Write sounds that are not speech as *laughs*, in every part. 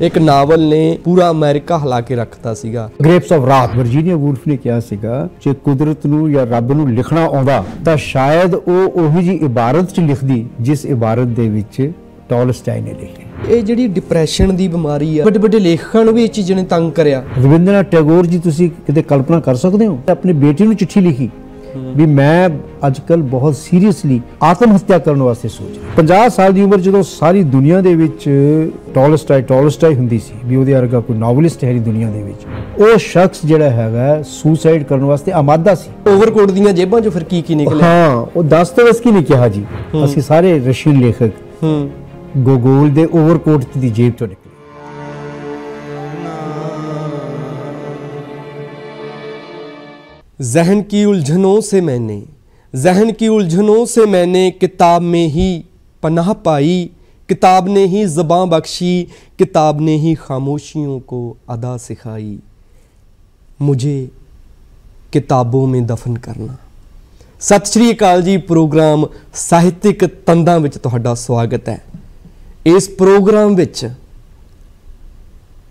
ਇੱਕ ਨਾਵਲ ਨੇ ਪੂਰਾ ਅਮਰੀਕਾ ਹਿਲਾ ਕੇ ਰੱਖਤਾ ਸੀਗਾ। Grapes of Wrath Virginia Woolf ਨੇ ਕਿਹਾ ਸੀਗਾ ਜੇ ਕੁਦਰਤ ਨੂੰ ਜਾਂ ਰੱਬ ਨੂੰ ਲਿਖਣਾ ਆਉਂਦਾ ਤਾਂ ਸ਼ਾਇਦ ਉਹ ਉਹੀ ਜੀ ਇਬਾਰਤ ਚ ਲਿਖਦੀ ਜਿਸ ਇਬਾਰਤ ਦੇ ਵਿੱਚ ਟੋਲਸਟਾਈ ਨੇ ਲਿਖੀ। ਇਹ ਜਿਹੜੀ ਡਿਪਰੈਸ਼ਨ ਦੀ ਬਿਮਾਰੀ ਆ ਵੱਡੇ ਵੱਡੇ ਲੇਖਕਾਂ ਨੂੰ ਵੀ ਇਹ ਚੀਜ਼ ਨੇ ਤੰਗ ਕਰਿਆ। ਰਵਿੰਦਰਨਾਥ ਟੈਗੋਰ ਜੀ ਤੁਸੀਂ ਕਿਤੇ ਕਲਪਨਾ ਕਰ ਸਕਦੇ ਹੋ? ਆਪਣੀ ਬੇਟੀ ਨੂੰ ਚਿੱਠੀ ਲਿਖੀ। ਵੀ ਮੈਂ ਅੱਜਕੱਲ ਬਹੁਤ ਸੀਰੀਅਸਲੀ ਆਤਮ ਹੱਤਿਆ ਕਰਨ ਵਾਸਤੇ ਸੋਚ ਰਿਹਾ। 50 ਸਾਲ ਦੀ ਉਮਰ ਜਦੋਂ ਸਾਰੀ ਦੁਨੀਆ ਦੇ ਵਿੱਚ ਟੋਲਸਟਾਈ ਟੋਲਸਟਾਈ ਹੁੰਦੀ ਸੀ ਵੀ ਉਹਦੇ ਵਰਗਾ ਕੋਈ ਨੋਵਲਿਸਟ ਹੈ ਨਹੀਂ ਦੁਨੀਆ ਦੇ ਵਿੱਚ। ਉਹ ਸ਼ਖਸ ਜਿਹੜਾ ਹੈਗਾ ਸੁਸਾਈਡ ਕਰਨ ਵਾਸਤੇ ਆਮਾਦਾ ਸੀ। ਓਵਰਕੋਟ ਦੀਆਂ ਜੇਬਾਂ 'ਚੋਂ ਫਿਰ ਕੀ ਕੀ ਨਿਕਲਿਆ? ਹਾਂ ਉਹ ਦਸਤਵਸਕੀ ਨੇ ਕਿਹਾ ਜੀ ਅਸੀਂ ਸਾਰੇ ਰਸ਼ੀਨ ਲੇਖਕ ਹੂੰ। ਗੋਗੋਲ ਦੇ ਓਵਰਕੋਟ ਦੀ ਜੇਬ ਚੋਂ ਨਿਕਲੇ। जहन की उलझनों से मैंने जहन की उलझनों से मैंने किताब में ही पनाह पाई किताब ने ही ज़बां बख्शी किताब ने ही खामोशियों को अदा सिखाई मुझे ਕਿਤਾਬੋਂ ਮੇਂ ਦਫਨ ਕਰਨਾ ਸਤਿ ਸ਼੍ਰੀ ਅਕਾਲ ਜੀ ਪ੍ਰੋਗਰਾਮ ਸਾਹਿਤਿਕ ਤੰਦਾਂ ਵਿੱਚ ਤੁਹਾਡਾ ਸਵਾਗਤ ਹੈ ਇਸ ਪ੍ਰੋਗਰਾਮ ਵਿੱਚ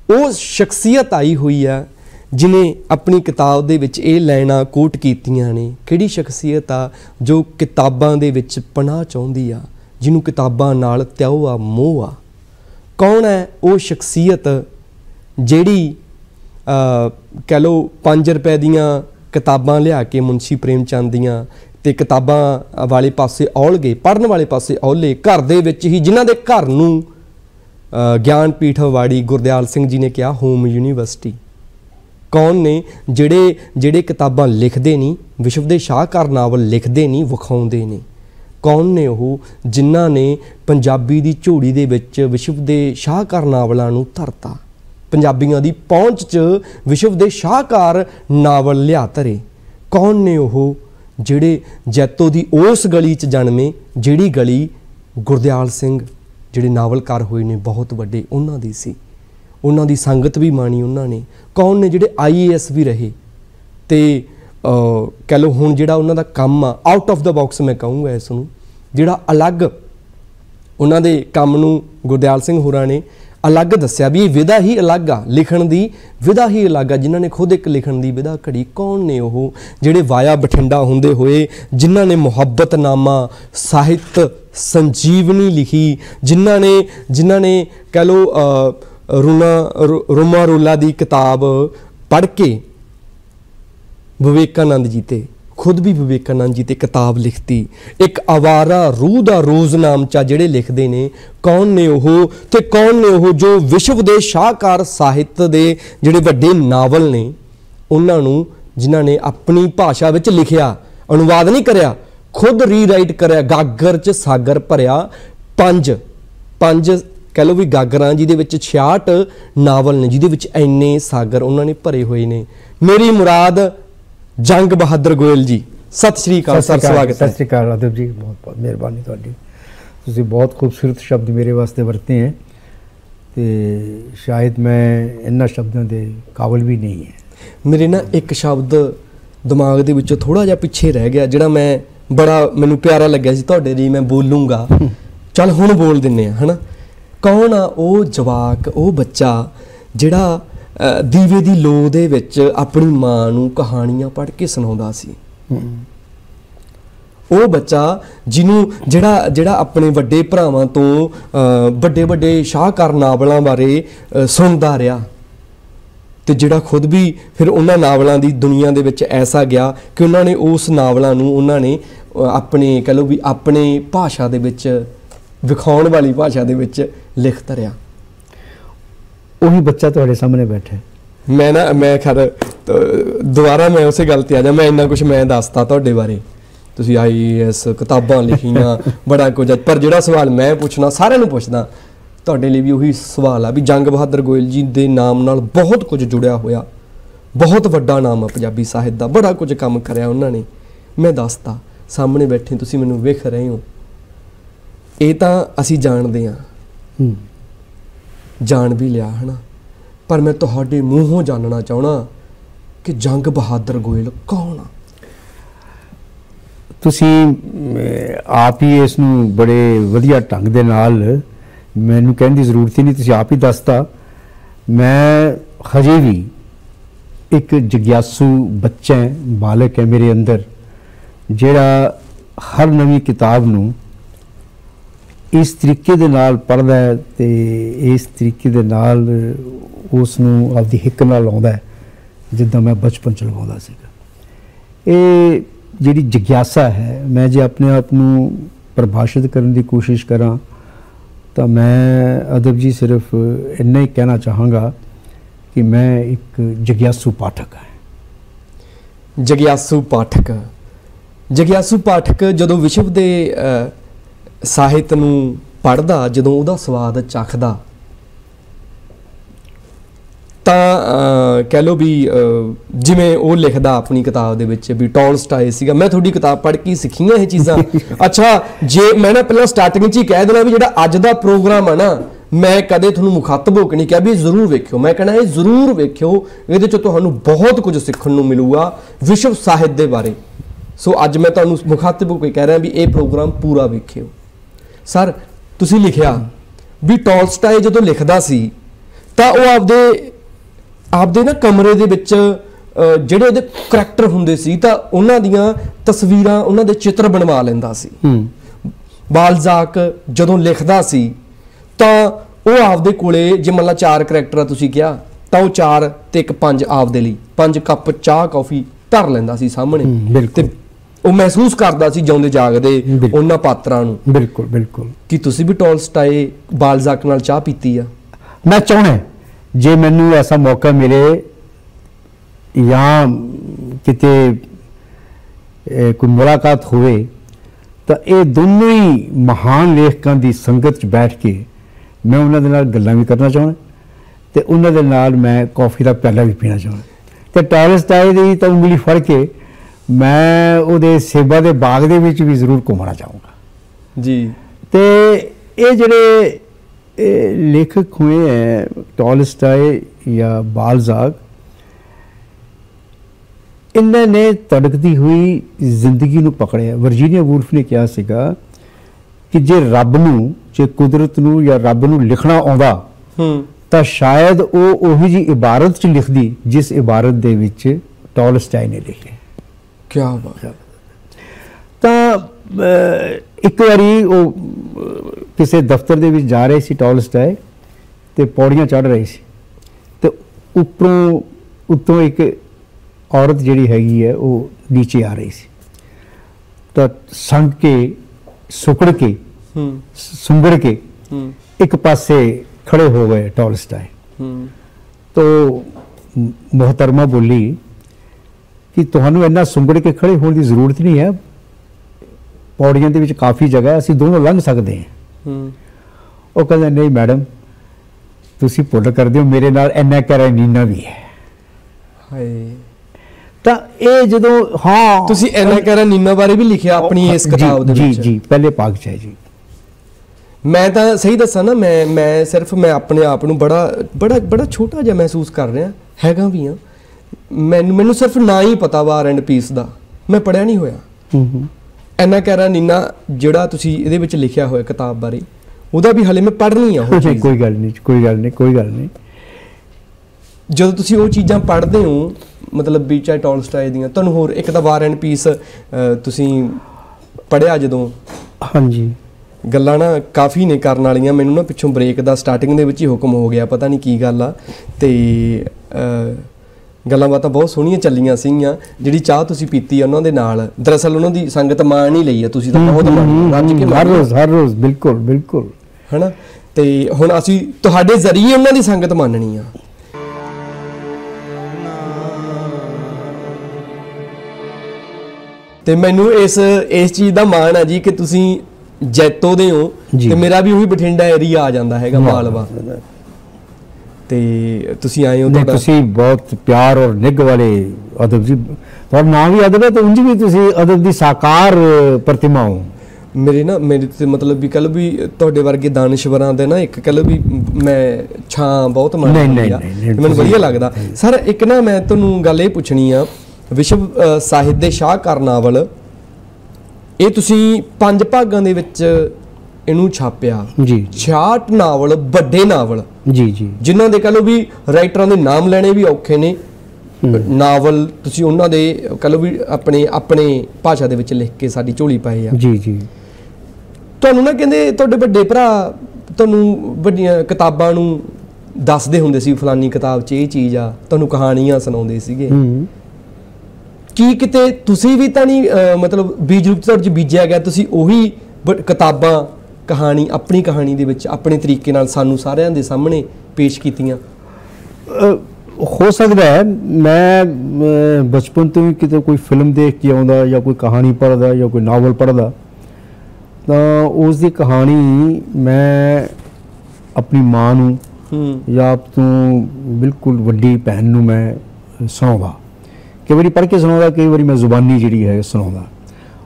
ਉਹ ਸ਼ਖਸੀਅਤ ਆਈ ਹੋਈ ਆ ਜਿਨੇ ਆਪਣੀ ਕਿਤਾਬ ਦੇ ਵਿੱਚ ਇਹ ਲਾਈਨਾਂ ਕੋਟ ਕੀਤੀਆਂ ਨੇ, ਕਿਹੜੀ ਸ਼ਖਸੀਅਤ ਆ ਜੋ ਕਿਤਾਬਾਂ ਦੇ ਵਿੱਚ ਪਨਾਹ ਚਾਹੁੰਦੀ ਆ, ਜਿਹਨੂੰ ਕਿਤਾਬਾਂ ਨਾਲ ਤਿਉ ਆ, ਮੋਹ ਆ? ਕੌਣ ਹੈ ਉਹ ਸ਼ਖਸੀਅਤ ਜਿਹੜੀ, ਅ, ਕਹ ਲੋ 5 ਰੁਪਏ ਦੀਆਂ ਕਿਤਾਬਾਂ ਲਿਆ ਕੇ ਮੁੰਸ਼ੀ ਪ੍ਰੇਮ ਚੰਦ ਦੀਆਂ ਤੇ ਕਿਤਾਬਾਂ ਵਾਲੇ ਪਾਸੇ ਔਲ ਗਏ ਪੜਨ ਵਾਲੇ ਪਾਸੇ ਔਲੇ, ਘਰ ਦੇ ਵਿੱਚ ਹੀ ਜਿਨ੍ਹਾਂ ਦੇ ਘਰ ਨੂੰ ਗਿਆਨਪੀਠ ਵਾੜੀ ਗੁਰਦਿਆਲ ਸਿੰਘ ਜੀ ਨੇ ਕਿਹਾ, ਹੋਮ ਯੂਨੀਵਰਸਿਟੀ। ਕੌਣ ਨੇ ਜਿਹੜੇ ਜਿਹੜੇ ਕਿਤਾਬਾਂ ਲਿਖਦੇ ਨਹੀਂ, ਵਿਸ਼ਵ ਦੇ ਸ਼ਾਹਕਾਰ ਨਾਵਲ ਲਿਖਦੇ ਨਹੀਂ, ਵਿਖਾਉਂਦੇ ਨੇ ਕੌਣ ਨੇ ਉਹ ਜਿਨ੍ਹਾਂ ਨੇ ਪੰਜਾਬੀ ਦੀ ਝੋੜੀ ਦੇ ਵਿੱਚ ਵਿਸ਼ਵ ਦੇ ਸ਼ਾਹਕਾਰ ਨਾਵਲਾਂ ਨੂੰ ਧਰਤਾ? ਪੰਜਾਬੀਆਂ ਦੀ ਪਹੁੰਚ 'ਚ ਵਿਸ਼ਵ ਦੇ ਸ਼ਾਹਕਾਰ ਨਾਵਲ ਲਿਆ ਧਰੇ। ਕੌਣ ਨੇ ਉਹ ਜਿਹੜੇ ਜੈਤੋ ਦੀ ਉਸ ਗਲੀ 'ਚ ਜਨਮੇ, ਜਿਹੜੀ ਗਲੀ ਗੁਰਦਿਆਲ ਸਿੰਘ, ਜਿਹੜੇ ਨਾਵਲਕਾਰ ਹੋਏ ਨੇ, ਬਹੁਤ ਵੱਡੇ, ਉਹਨਾਂ ਦੀ ਸੀ? ਉਹਨਾਂ ਦੀ ਸੰਗਤ ਵੀ ਮਾਣੀ ਉਹਨਾਂ ਨੇ। ਕੌਣ ਨੇ ਜਿਹੜੇ ਆਈਏਐਸ ਵੀ ਰਹੇ? ਤੇ ਅਹ, ਕਹਿ ਲਓ ਹੁਣ ਜਿਹੜਾ ਉਹਨਾਂ ਦਾ ਕੰਮ ਆ ਆਊਟ ਆਫ ਦਾ ਬਾਕਸ ਮੈਂ ਕਹੂੰਗਾ ਇਸ ਨੂੰ ਜਿਹੜਾ ਅਲੱਗ ਉਹਨਾਂ ਦੇ ਕੰਮ ਨੂੰ ਗੁਰਦਿਆਲ ਸਿੰਘ ਹੋਰਾਂ ਨੇ ਅਲੱਗ ਦੱਸਿਆ ਵੀ ਇਹ ਵਿਧਾ ਹੀ ਅਲੱਗ ਆ ਲਿਖਣ ਦੀ ਵਿਧਾ ਹੀ ਅਲੱਗ ਆ ਜਿਨ੍ਹਾਂ ਨੇ ਖੁਦ ਇੱਕ ਲਿਖਣ ਦੀ ਵਿਧਾ ਘੜੀ। ਕੌਣ ਨੇ ਉਹ ਜਿਹੜੇ ਵਾਇਆ ਬਠਿੰਡਾ ਹੁੰਦੇ ਹੋਏ ਜਿਨ੍ਹਾਂ ਨੇ ਮੁਹੱਬਤਨਾਮਾ ਸਾਹਿਤ ਸੰਜੀਵਨੀ ਲਿਖੀ ਜਿਨ੍ਹਾਂ ਨੇ ਜਿਨ੍ਹਾਂ ਨੇ ਕਹ ਲੋ ਰੁਨਾ ਰੁ- ਰੁਮਾ ਰੁਲਾ ਦੀ ਕਿਤਾਬ ਪੜ੍ਹ ਕੇ ਵਿਵੇਕਾਨੰਦ ਜੀ ਤੇ, ਖੁਦ ਵੀ ਵਿਵੇਕਾਨੰਦ ਜੀ ਤੇ ਕਿਤਾਬ ਲਿਖਤੀ। ਇੱਕ ਆਵਾਰਾ ਰੂਹ ਦਾ ਰੋਜ਼ ਰੋਜ਼ਨਾਮਚਾ ਜਿਹੜੇ ਲਿਖਦੇ ਨੇ, ਕੌਣ ਨੇ ਉਹ ਤੇ ਕੌਣ ਨੇ ਉਹ ਜੋ ਵਿਸ਼ਵ ਦੇ ਸ਼ਾਹਕਾਰ ਸਾਹਿਤ ਦੇ ਜਿਹੜੇ ਵੱਡੇ ਨਾਵਲ ਨੇ, ਉਹਨਾਂ ਨੂੰ ਜਿਨ੍ਹਾਂ ਨੇ ਆਪਣੀ ਭਾਸ਼ਾ ਵਿੱਚ ਲਿਖਿਆ, ਅਨੁਵਾਦ ਨਹੀਂ ਕਰਿਆ, ਖੁਦ ਰੀਰਾਈਟ ਕਰਿਆ, ਗਾਗਰ ਚ ਸਾਗਰ ਭਰਿਆ ਪੰਜ ਪੰਜ ਕਹਿ ਲਓ ਵੀ ਗਾਗਰਾਂ ਜਿਹਦੇ ਵਿੱਚ 66 ਨਾਵਲ ਨੇ ਜਿਹਦੇ ਵਿੱਚ ਐਨੇ ਸਾਗਰ ਉਹਨਾਂ ਨੇ ਭਰੇ ਹੋਏ ਨੇ। ਮੇਰੀ ਮੁਰਾਦ ਜੰਗ ਬਹਾਦਰ ਗੋਇਲ ਜੀ। ਸਤਿ ਸ਼੍ਰੀ ਅਕਾਲ ਸਰ ਸਵਾਗਤ ਸਤਿ ਸ਼੍ਰੀ ਅਕਾਲ ਅਦਬ ਜੀ ਬਹੁਤ ਬਹੁਤ ਮਿਹਰਬਾਨੀ ਤੁਹਾਡੀ। ਤੁਸੀਂ ਬਹੁਤ ਖੂਬਸੂਰਤ ਸ਼ਬਦ ਮੇਰੇ ਵਾਸਤੇ ਵਰਤੇ ਹੈ ਤੇ ਸ਼ਾਇਦ ਮੈਂ ਇਹਨਾਂ ਸ਼ਬਦਾਂ ਦੇ ਕਾਬਿਲ ਵੀ ਨਹੀਂ ਹੈ। ਮੇਰੇ ਨਾ ਇੱਕ ਸ਼ਬਦ ਦਿਮਾਗ ਦੇ ਵਿੱਚੋਂ ਥੋੜਾ ਜਿਹਾ ਪਿੱਛੇ ਰਹਿ ਗਿਆ ਜਿਹੜਾ ਮੈਂ ਬੜਾ ਮੈਨੂੰ ਪਿਆਰਾ ਲੱਗਿਆ ਸੀ ਤੁਹਾਡੇ ਲਈ ਮੈਂ ਬੋਲੂੰਗਾ। ਚੱਲ ਹੁਣ ਬੋਲ ਦਿੰਨੇ ਆ ਹਨਾ? ਕੌਣ ਆ ਉਹ ਜਵਾਕ ਉਹ ਬੱਚਾ ਜਿਹੜਾ ਦੀਵੇ ਦੀ ਲੋ ਦੇ ਵਿੱਚ ਆਪਣੀ ਮਾਂ ਨੂੰ ਕਹਾਣੀਆਂ ਪੜ੍ਹ ਕੇ ਸੁਣਾਉਂਦਾ ਸੀ। ਉਹ ਬੱਚਾ ਜਿਹਨੂੰ ਜਿਹੜਾ ਜਿਹੜਾ ਆਪਣੇ ਵੱਡੇ ਭਰਾਵਾਂ ਤੋਂ ਵੱਡੇ ਵੱਡੇ ਸ਼ਾਹਕਾਰ ਨਾਵਲਾਂ ਬਾਰੇ ਸੁਣਦਾ ਰਿਹਾ। ਤੇ ਜਿਹੜਾ ਖੁਦ ਵੀ ਫਿਰ ਉਹਨਾਂ ਨਾਵਲਾਂ ਦੀ ਦੁਨੀਆ ਦੇ ਵਿੱਚ ਐਸਾ ਗਿਆ ਕਿ ਉਹਨਾਂ ਨੇ ਉਸ ਨਾਵਲਾਂ ਨੂੰ ਉਹਨਾਂ ਨੇ ਆਪਣੇ ਕਹ ਲਓ ਵੀ ਆਪਣੇ ਭਾਸ਼ਾ ਦੇ ਵਿੱਚ ਵਿਖਾਉਣ ਵਾਲੀ ਭਾਸ਼ਾ ਦੇ ਵਿੱਚ ਲਿਖ ਧਰਿਆ। ਉਹੀ ਬੱਚਾ ਤੁਹਾਡੇ ਸਾਹਮਣੇ ਬੈਠਾ ਹੈ। ਮੈਂ ਨਾ ਮੈਂ ਖਰ ਦੁਬਾਰਾ ਮੈਂ ਉਸੇ ਗੱਲ ਤੇ ਆ ਜਾ ਮੈਂ ਇੰਨਾ ਕੁਝ ਮੈਂ ਦੱਸਤਾ ਤੁਹਾਡੇ ਬਾਰੇ। ਤੁਸੀਂ ਆਈਐਸ ਕਿਤਾਬਾਂ ਲਿਖੀਆਂ *laughs* ਬੜਾ ਕੁਝ। ਪਰ ਜਿਹੜਾ ਸਵਾਲ ਮੈਂ ਪੁੱਛਣਾ ਸਾਰਿਆਂ ਨੂੰ ਪੁੱਛਦਾ ਤੁਹਾਡੇ ਲਈ ਵੀ ਉਹੀ ਸਵਾਲ ਆ ਵੀ ਜੰਗ ਬਹਾਦਰ ਗੋਇਲ ਜੀ ਦੇ ਨਾਮ ਨਾਲ ਬਹੁਤ ਕੁਝ ਜੁੜਿਆ ਹੋਇਆ। ਬਹੁਤ ਵੱਡਾ ਨਾਮ ਆ ਪੰਜਾਬੀ ਸਾਹਿਤ ਦਾ ਬੜਾ ਕੁਝ ਕੰਮ ਕਰਿਆ ਉਹਨਾਂ ਨੇ। ਮੈਂ ਦੱਸਤਾ ਸਾਹਮਣੇ ਬੈਠੇ ਤੁਸੀਂ ਮੈਨੂੰ ਵੇਖ ਰਹੇ ਹੋ। ਇਹ ਤਾਂ ਅਸੀਂ ਜਾਣਦੇ ਹਾਂ। ਹੂੰ। ਜਾਣ ਵੀ ਲਿਆ ਹਨਾ? ਪਰ ਮੈਂ ਤੁਹਾਡੇ ਮੂੰਹੋਂ ਜਾਣਨਾ ਚਾਹਣਾ ਕਿ ਜੰਗ ਬਹਾਦਰ ਗੋਇਲ ਕੌਣ ਆ? ਤੁਸੀਂ ਆਪ ਹੀ ਇਸ ਨੂੰ ਬੜੇ ਵਧੀਆ ਢੰਗ ਦੇ ਨਾਲ ਮੈਨੂੰ ਕਹਿਣ ਦੀ ਜ਼ਰੂਰਤ ਹੀ ਨਹੀਂ ਤੁਸੀਂ ਆਪ ਹੀ ਦੱਸਤਾ। ਮੈਂ ਹਜੇ ਵੀ ਇੱਕ ਜਿਗਿਆਸੂ ਬੱਚਾ ਹੈ ਬਾਲਕ ਹੈ ਮੇਰੇ ਅੰਦਰ ਜਿਹੜਾ ਹਰ ਨਵੀਂ ਕਿਤਾਬ ਨੂੰ ਇਸ ਤਰੀਕੇ ਦੇ ਨਾਲ ਪੜ੍ਹਦਾ ਹੈ ਤੇ ਇਸ ਤਰੀਕੇ ਦੇ ਨਾਲ ਉਸ ਨੂੰ ਆਪਦੀ ਹਿੱਕ ਨਾਲ ਲਾਉਂਦਾ ਹੈ, ਜਿੱਦਾਂ ਮੈਂ ਬਚਪਨ ਚ ਲਗਾਉਂਦਾ ਸੀਗਾ। ਇਹ ਜਿਹੜੀ ਜਿਗਿਆਸਾ ਹੈ, ਮੈਂ ਜੇ ਆਪਣੇ ਆਪ ਨੂੰ ਪਰਿਭਾਸ਼ਿਤ ਕਰਨ ਦੀ ਕੋਸ਼ਿਸ਼ ਕਰਾਂ, ਤਾਂ ਮੈਂ ਅਦਬ ਜੀ ਸਿਰਫ ਇੰਨਾ ਹੀ ਕਹਿਣਾ ਚਾਹਾਂਗਾ ਕਿ ਮੈਂ ਇੱਕ ਜਗਿਆਸੂ ਪਾਠਕ ਹਾਂ। ਜਗਿਆਸੂ ਪਾਠਕ। ਜਗਿਆਸੂ ਪਾਠਕ ਜਦੋਂ ਵਿਸ਼ਵ ਦੇ ਸਾਹਿਤ ਨੂੰ ਪੜ੍ਹਦਾ ਜਦੋਂ ਉਹਦਾ ਸਵਾਦ ਚਖਦਾ। ਤਾਂ ਕਹਿ ਲੋ ਵੀ ਜਿਵੇਂ ਉਹ ਲਿਖਦਾ ਆਪਣੀ ਕਿਤਾਬ ਦੇ ਵਿੱਚ ਵੀ ਟੋਲਸਟਾਏ ਸੀਗਾ ਮੈਂ ਤੁਹਾਡੀ ਕਿਤਾਬ ਪੜ੍ਹ ਕੇ ਸਿੱਖੀਆਂ ਇਹ ਚੀਜ਼ਾਂ। *laughs* ਅੱਛਾ ਜੇ ਮੈਂ ਨਾ ਪਹਿਲਾਂ ਸਟਾਰਟਿੰਗ 'ਚ ਹੀ ਕਹਿ ਦੇਣਾ ਵੀ ਜਿਹੜਾ ਅੱਜ ਦਾ ਪ੍ਰੋਗਰਾਮ ਆ ਨਾ ਮੈਂ ਕਦੇ ਤੁਹਾਨੂੰ ਮੁਖਾਤਬ ਹੋ ਕੇ ਨਹੀਂ ਕਿਹਾ ਵੀ ਜ਼ਰੂਰ ਵੇਖਿਓ। ਮੈਂ ਕਹਿਣਾ ਇਹ ਜ਼ਰੂਰ ਵੇਖਿਓ ਇਹਦੇ 'ਚ ਤੁਹਾਨੂੰ ਬਹੁਤ ਕੁਝ ਸਿੱਖਣ ਨੂੰ ਮਿਲੂਗਾ ਵਿਸ਼ਵ ਸਾਹਿਤ ਦੇ ਬਾਰੇ। ਸੋ ਅੱਜ ਮੈਂ ਤੁਹਾਨੂੰ ਮੁਖਾਤਬ ਹੋ ਕੇ ਕਹਿ ਰਿਹਾ ਵੀ ਇਹ ਪ੍ਰੋਗਰਾਮ ਪੂਰਾ ਵੇਖਿਓ। ਸਰ ਤੁਸੀਂ ਲਿਖਿਆ ਵੀ ਟੋਲਸਟਾਏ ਜਦੋਂ ਲਿਖਦਾ ਸੀ ਤਾਂ ਉਹ ਆਪਦੇ ਆਪਦੇ ਨਾ ਕਮਰੇ ਦੇ ਵਿੱਚ ਜਿਹੜੇ ਉਹਦੇ ਕਰੈਕਟਰ ਹੁੰਦੇ ਸੀ ਤਾਂ ਉਹਨਾਂ ਦੀਆਂ ਤਸਵੀਰਾਂ ਉਹਨਾਂ ਦੇ ਚਿੱਤਰ ਬਣਵਾ ਲੈਂਦਾ ਸੀ। ਹੂੰ। ਬਾਲਜ਼ਾਕ ਜਦੋਂ ਲਿਖਦਾ ਸੀ ਤਾਂ ਉਹ ਆਪਦੇ ਕੋਲੇ ਜੇ ਮੰਨ ਲਾ ਚਾਰ ਕਰੈਕਟਰ ਆ ਤੁਸੀਂ ਕਿਹਾ ਤਾਂ ਉਹ ਚਾਰ ਤੇ ਇੱਕ ਪੰਜ ਆਪਦੇ ਲਈ ਪੰਜ ਕੱਪ ਚਾਹ ਕਾਫੀ ਧਰ ਲੈਂਦਾ ਸੀ ਸਾਹਮਣੇ। ਤੇ ਉਹ ਮਹਿਸੂਸ ਕਰਦਾ ਸੀ ਜਿਉਂਦੇ ਜਾਗਦੇ। ਉਹਨਾਂ ਪਾਤਰਾਂ ਨੂੰ। ਬਿਲਕੁਲ ਬਿਲਕੁਲ। ਕਿ ਤੁਸੀਂ ਵੀ ਟੋਲਸਟਾਏ ਬਾਲਜ਼ਾਕ ਨਾਲ ਚਾਹ ਪੀਤੀ ਆ? ਮੈਂ ਚਾਹੁੰਦਾ ਜੇ ਮੈਨੂੰ ਐਸਾ ਮੌਕਾ ਮਿਲੇ ਜਾਂ ਕਿਤੇ ਕੋਈ ਮੁਲਾਕਾਤ ਹੋਵੇ ਤਾਂ ਇਹ ਦੋਨੋਂ ਹੀ ਮਹਾਨ ਲੇਖਕਾਂ ਦੀ ਸੰਗਤ 'ਚ ਬੈਠ ਕੇ ਮੈਂ ਉਹਨਾਂ ਦੇ ਨਾਲ ਗੱਲਾਂ ਵੀ ਕਰਨਾ ਚਾਹੁੰਦਾ ਤੇ ਉਹਨਾਂ ਦੇ ਨਾਲ ਮੈਂ ਕਾਫੀ ਦਾ ਪਿਆਲਾ ਵੀ ਪੀਣਾ ਚਾਹੁੰਦਾ ਤੇ ਟਾਇਲਸਟਾਈ ਦੀ ਤਾਂ ਉਂਗਲੀ ਫੜ ਕੇ ਮੈਂ ਉਹਦੇ ਸੇਬਾ ਦੇ ਬਾਗ ਦੇ ਵਿੱਚ ਵੀ ਜ਼ਰੂਰ ਘੁੰਮਣਾ ਚਾਹੂੰਗਾ। ਜੀ। ਤੇ ਇਹ ਜਿਹੜੇ ਇਹ ਲੇਖਕ ਹੋਏ ਹੈ ਟੋਲਸਟਾਏ ਜਾਂ ਬਾਲਜ਼ਾਕ ਇਹਨਾਂ ਨੇ ਤੜਕਦੀ ਹੋਈ ਜ਼ਿੰਦਗੀ ਨੂੰ ਪਕੜਿਆ। ਵਰਜੀਨੀਆ ਵੂਲਫ ਨੇ ਕਿਹਾ ਸੀਗਾ ਕਿ ਜੇ ਰੱਬ ਨੂੰ ਜੇ ਕੁਦਰਤ ਨੂੰ ਜਾਂ ਰੱਬ ਨੂੰ ਲਿਖਣਾ ਆਉਂਦਾ ਹੂੰ। ਤਾਂ ਸ਼ਾਇਦ ਉਹ ਉਹੀ ਜੀ ਇਬਾਰਤ ਚ ਲਿਖਦੀ ਜਿਸ ਇਬਾਰਤ ਦੇ ਵਿੱਚ ਟੋਲਸਟਾਏ ਨੇ ਲਿਖੀ ਕੀ ਬਾਤ। ਤਾਂ ਇੱਕ ਵਾਰੀ ਉਹ ਕਿਸੇ ਦਫ਼ਤਰ ਦੇ ਵਿੱਚ ਜਾ ਰਹੇ ਸੀ ਟੋਲਸਟਾਏ ਤੇ ਪੌੜੀਆਂ ਚੜ ਰਹੇ ਸੀ। ਤੇ ਉੱਪਰੋਂ ਉੱਤੋਂ ਇੱਕ ਔਰਤ ਜਿਹੜੀ ਹੈਗੀ ਹੈ ਉਹ ਨੀਚੇ ਆ ਰਹੀ ਸੀ। ਤਾਂ ਸੰਗ ਕੇ ਸੁਕੜ ਕੇ ਹੂੰ। ਸੁੰਗੜ ਕੇ ਹੂੰ। ਇੱਕ ਪਾਸੇ ਖੜੇ ਹੋ ਗਏ ਟੋਲਸਟਾਏ ਹੂੰ। ਤੋ ਮੁਹਤਰਮਾ ਬੋਲੀ ਕਿ ਤੁਹਾਨੂੰ ਇੰਨਾ ਸੁੰਗੜ ਕੇ ਖੜੇ ਹੋਣ ਦੀ ਜ਼ਰੂਰਤ ਨਹੀਂ ਹੈ। ਪੌੜੀਆਂ ਦੇ ਵਿੱਚ ਕਾਫੀ ਜਗ੍ਹਾ ਹੈ ਅਸੀਂ ਦੋਨੋਂ ਲੰਘ ਸਕਦੇ ਹਾਂ। ਹੂੰ। ਉਹ ਕਹਿੰਦਾ ਨਹੀਂ ਮੈਡਮ ਤੁਸੀਂ ਭੁੱਲ ਕਰਦੇ ਹੋ ਮੇਰੇ ਨਾਲ ਇੰਨਾ ਕੈਰੇਨੀਨਾ ਵੀ ਹੈ। ਹਾਏ। ਤਾਂ ਇਹ ਜਦੋਂ ਹਾਂ। ਤੁਸੀਂ ਐਨਾ ਕਹਿ ਨੀਨਾ ਬਾਰੇ ਵੀ ਲਿਖਿਆ ਆਪਣੀ ਇਸ ਕਿਤਾਬ ਦੇ ਵਿੱਚ? ਜੀ ਜੀ ਪਹਿਲੇ ਭਾਗ ਚ ਹੈ ਜੀ। ਮੈਂ ਤਾਂ ਸਹੀ ਦੱਸਾਂ ਨਾ ਮੈਂ ਮੈਂ ਸਿਰਫ ਮੈਂ ਆਪਣੇ ਆਪ ਨੂੰ ਬੜਾ ਬੜਾ ਬੜਾ ਛੋਟਾ ਜਿਹਾ ਮਹਿਸੂਸ ਕਰ ਰਿਹਾ। ਹੈਗਾ ਵੀ ਆ ਮੈਨੂੰ ਮੈਨੂੰ ਸਿਰਫ ਨਾ ਹੀ ਪਤਾ ਵਾਰ ਐਂਡ ਪੀਸ ਦਾ। ਮੈਂ ਪੜਿਆ ਨਹੀਂ ਹੋਇਆ। ਹੂੰ ਹੂੰ। ਐਨਾ ਕਹਿ ਰਿਹਾ ਨੀਨਾ ਜਿਹੜਾ ਤੁਸੀਂ ਇਹਦੇ ਵਿੱਚ ਲਿਖਿਆ ਹੋਇਆ ਕਿਤਾਬ ਬਾਰੇ ਉਹਦਾ ਵੀ ਹਲੇ ਮੈਂ ਪੜ੍ਹਨੀ ਆ ਉਹ ਚੀਜ਼। ਕੋਈ ਗੱਲ ਨਹੀਂ ਕੋਈ ਗੱਲ ਨਹੀਂ ਕੋਈ ਗੱਲ ਨਹੀਂ। ਜਦੋਂ ਤੁਸੀਂ ਉਹ ਚੀਜ਼ਾਂ ਪੜ੍ਹਦੇ ਹੋ ਮਤਲਬ ਵੀ ਚਾਹੇ ਟੋਲਸਟਾਏ ਦੀਆਂ ਤੁਹਾਨੂੰ ਹੋਰ ਇੱਕ ਤਾਂ ਵਾਰ ਐਂਡ ਪੀਸ ਤੁਸੀਂ ਪੜਿਆ ਜਦੋਂ? ਹਾਂਜੀ। ਗੱਲਾਂ ਨਾ ਕਾਫੀ ਨੇ ਕਰਨ ਵਾਲੀਆਂ ਮੈਨੂੰ ਨਾ ਪਿੱਛੋਂ ਬ੍ਰੇਕ ਦਾ ਸਟਾਰਟਿੰਗ ਦੇ ਵਿੱਚ ਹੀ ਹੁਕਮ ਹੋ ਗਿਆ ਪਤਾ ਨਹੀਂ ਕੀ ਗੱਲ ਆ। ਤੇ ਗੱਲਾਂ ਬਾਤਾਂ ਬਹੁਤ ਸੋਹਣੀਆਂ ਚੱਲੀਆਂ ਸੀਗੀਆਂ ਜਿਹੜੀ ਚਾਹ ਤੁਸੀਂ ਪੀਤੀ ਉਹਨਾਂ ਦੇ ਨਾਲ। ਦਰਅਸਲ ਉਹਨਾਂ ਦੀ ਸੰਗਤ ਮਾਣ ਹੀ ਲਈ ਆ ਤੁਸੀਂ ਤਾਂ ਬਹੁਤ ਮਾਣ ਰੱਜ ਕੇ ਹਰ ਰੋਜ਼ ਹਰ ਰੋਜ਼ ਬਿਲਕੁਲ ਬਿਲਕੁਲ। ਹਨਾ? ਤੇ ਹੁਣ ਅਸੀਂ ਤੁਹਾਡੇ ਜ਼ਰੀਏ ਉਹਨਾਂ ਦੀ ਸੰਗਤ ਮੰਨਣੀ ਆ। ਤੇ ਮੈਨੂੰ ਇਸ ਇਸ ਚੀਜ਼ ਦਾ ਮਾਣ ਆ ਜੀ ਕਿ ਤੁਸੀਂ ਜੈਤੋ ਦੇ ਹੋ। ਤੇ ਮੇਰਾ ਵੀ ਉਹੀ ਬਠਿੰਡਾ ਏਰੀਆ ਆ ਜਾਂਦਾ ਹੈਗਾ ਮਾਲਵਾ। ਤੇ ਤੁਸੀਂ ਆਏ ਹੋ ਤੁਹਾਡਾ ਤੁਸੀਂ ਬਹੁਤ ਪਿਆਰ ਔਰ ਨਿੱਘ ਵਾਲੇ ਅਦਬ ਜੀ। ਤੁਹਾਡਾ ਨਾਮ ਵੀ ਅਦਬ ਹੈ ਤਾਂ ਉਂਝ ਵੀ ਤੁਸੀਂ ਅਦਬ ਦੀ ਸਾਕਾਰ ਪ੍ਰਤਿਮਾ ਹੋ। ਮੇਰੇ ਨਾ ਮੇਰੇ ਤੇ ਮਤਲਬ ਵੀ ਕੱਲ ਵੀ ਤੁਹਾਡੇ ਵਰਗੇ ਦਾਨਿਸ਼ਵਰਾਂ ਦੇ ਨਾ ਇੱਕ ਕੱਲ ਵੀ ਮੈਂ ਛਾਂ ਬਹੁਤ ਮੰਨਦੀ ਆ। ਮੈਨੂੰ ਵਧੀਆ ਲੱਗਦਾ। ਸਰ ਇੱਕ ਨਾ ਮੈਂ ਤੁਹਾਨੂੰ ਗੱਲ ਇਹ ਪੁੱਛਣੀ ਆ ਵਿਸ਼ਵ ਸਾਹਿਤ ਦੇ ਸ਼ਾਹਕਾਰ ਨਾਵਲ ਇਹ ਤੁਸੀਂ ਪੰਜ ਭਾਗਾਂ ਦੇ ਵਿੱਚ ਇਹਨੂੰ ਛਾਪਿਆ। ਜੀ। 66 ਨਾਵਲ ਵੱਡੇ ਨਾਵਲ। ਜੀ ਜੀ। ਜਿਨ੍ਹਾਂ ਦੇ ਕਹ ਲਓ ਵੀ ਰਾਈਟਰਾਂ ਦੇ ਨਾਮ ਲੈਣੇ ਵੀ ਔਖੇ ਨੇ। ਨਾਵਲ ਤੁਸੀਂ ਉਹਨਾਂ ਦੇ ਕਹ ਲਓ ਵੀ ਆਪਣੇ ਆਪਣੇ ਭਾਸ਼ਾ ਦੇ ਵਿੱਚ ਲਿਖ ਕੇ ਸਾਡੀ ਝੋਲੀ ਪਾਏ ਆ। ਜੀ ਜੀ। ਤੁਹਾਨੂੰ ਨਾ ਕਹਿੰਦੇ ਤੁਹਾਡੇ ਵੱਡੇ ਭਰਾ ਤੁਹਾਨੂੰ ਵੱਡੀਆਂ ਕਿਤਾਬਾਂ ਨੂੰ ਦੱਸਦੇ ਹੁੰਦੇ ਸੀ ਫਲਾਨੀ ਕਿਤਾਬ 'ਚ ਇਹ ਚੀਜ਼ ਆ ਤੁਹਾਨੂੰ ਕਹਾਣੀਆਂ ਸੁਣਾਉਂਦੇ ਸੀਗੇ। ਕੀ ਕਿਤੇ ਤੁਸੀਂ ਵੀ ਤਾਂ ਨਹੀਂ ਮਤਲਬ ਬੀਜ ਰੂਪ ਤੁਹਾਡੇ 'ਚ ਬੀਜਿਆ ਗਿਆ ਤੁਸੀਂ ਉਹੀ ਕਿਤਾਬਾਂ ਕਹਾਣੀ ਆਪਣੀ ਕਹਾਣੀ ਦੇ ਵਿੱਚ ਆਪਣੇ ਤਰੀਕੇ ਨਾਲ ਸਾਨੂੰ ਸਾਰਿਆਂ ਦੇ ਸਾਹਮਣੇ ਪੇਸ਼ ਕੀਤੀਆਂ। ਹੋ ਸਕਦਾ ਹੈ ਮੈਂ ਬਚਪਨ ਤੋਂ ਹੀ ਕਿਤੇ ਕੋਈ ਫਿਲਮ ਦੇਖ ਕੇ ਆਉਂਦਾ ਜਾਂ ਕੋਈ ਕਹਾਣੀ ਪੜ੍ਹਦਾ ਜਾਂ ਕੋਈ ਨਾਵਲ ਪੜ੍ਹਦਾ ਤਾਂ ਉਸ ਦੀ ਕਹਾਣੀ ਮੈਂ ਆਪਣੀ ਮਾਂ ਨੂੰ ਜਾਂ ਆਪ ਤੋਂ ਬਿਲਕੁਲ ਵੱਡੀ ਭੈਣ ਨੂੰ ਮੈਂ ਸੁਣਾਉਂਦਾ। ਕਈ ਵਾਰੀ ਪੜ੍ਹ ਕੇ ਸੁਣਾਉਂਦਾ ਕਈ ਵਾਰੀ ਮੈਂ ਜ਼ੁਬਾਨੀ ਜਿਹੜੀ ਹੈ ਸੁਣਾਉਂਦਾ।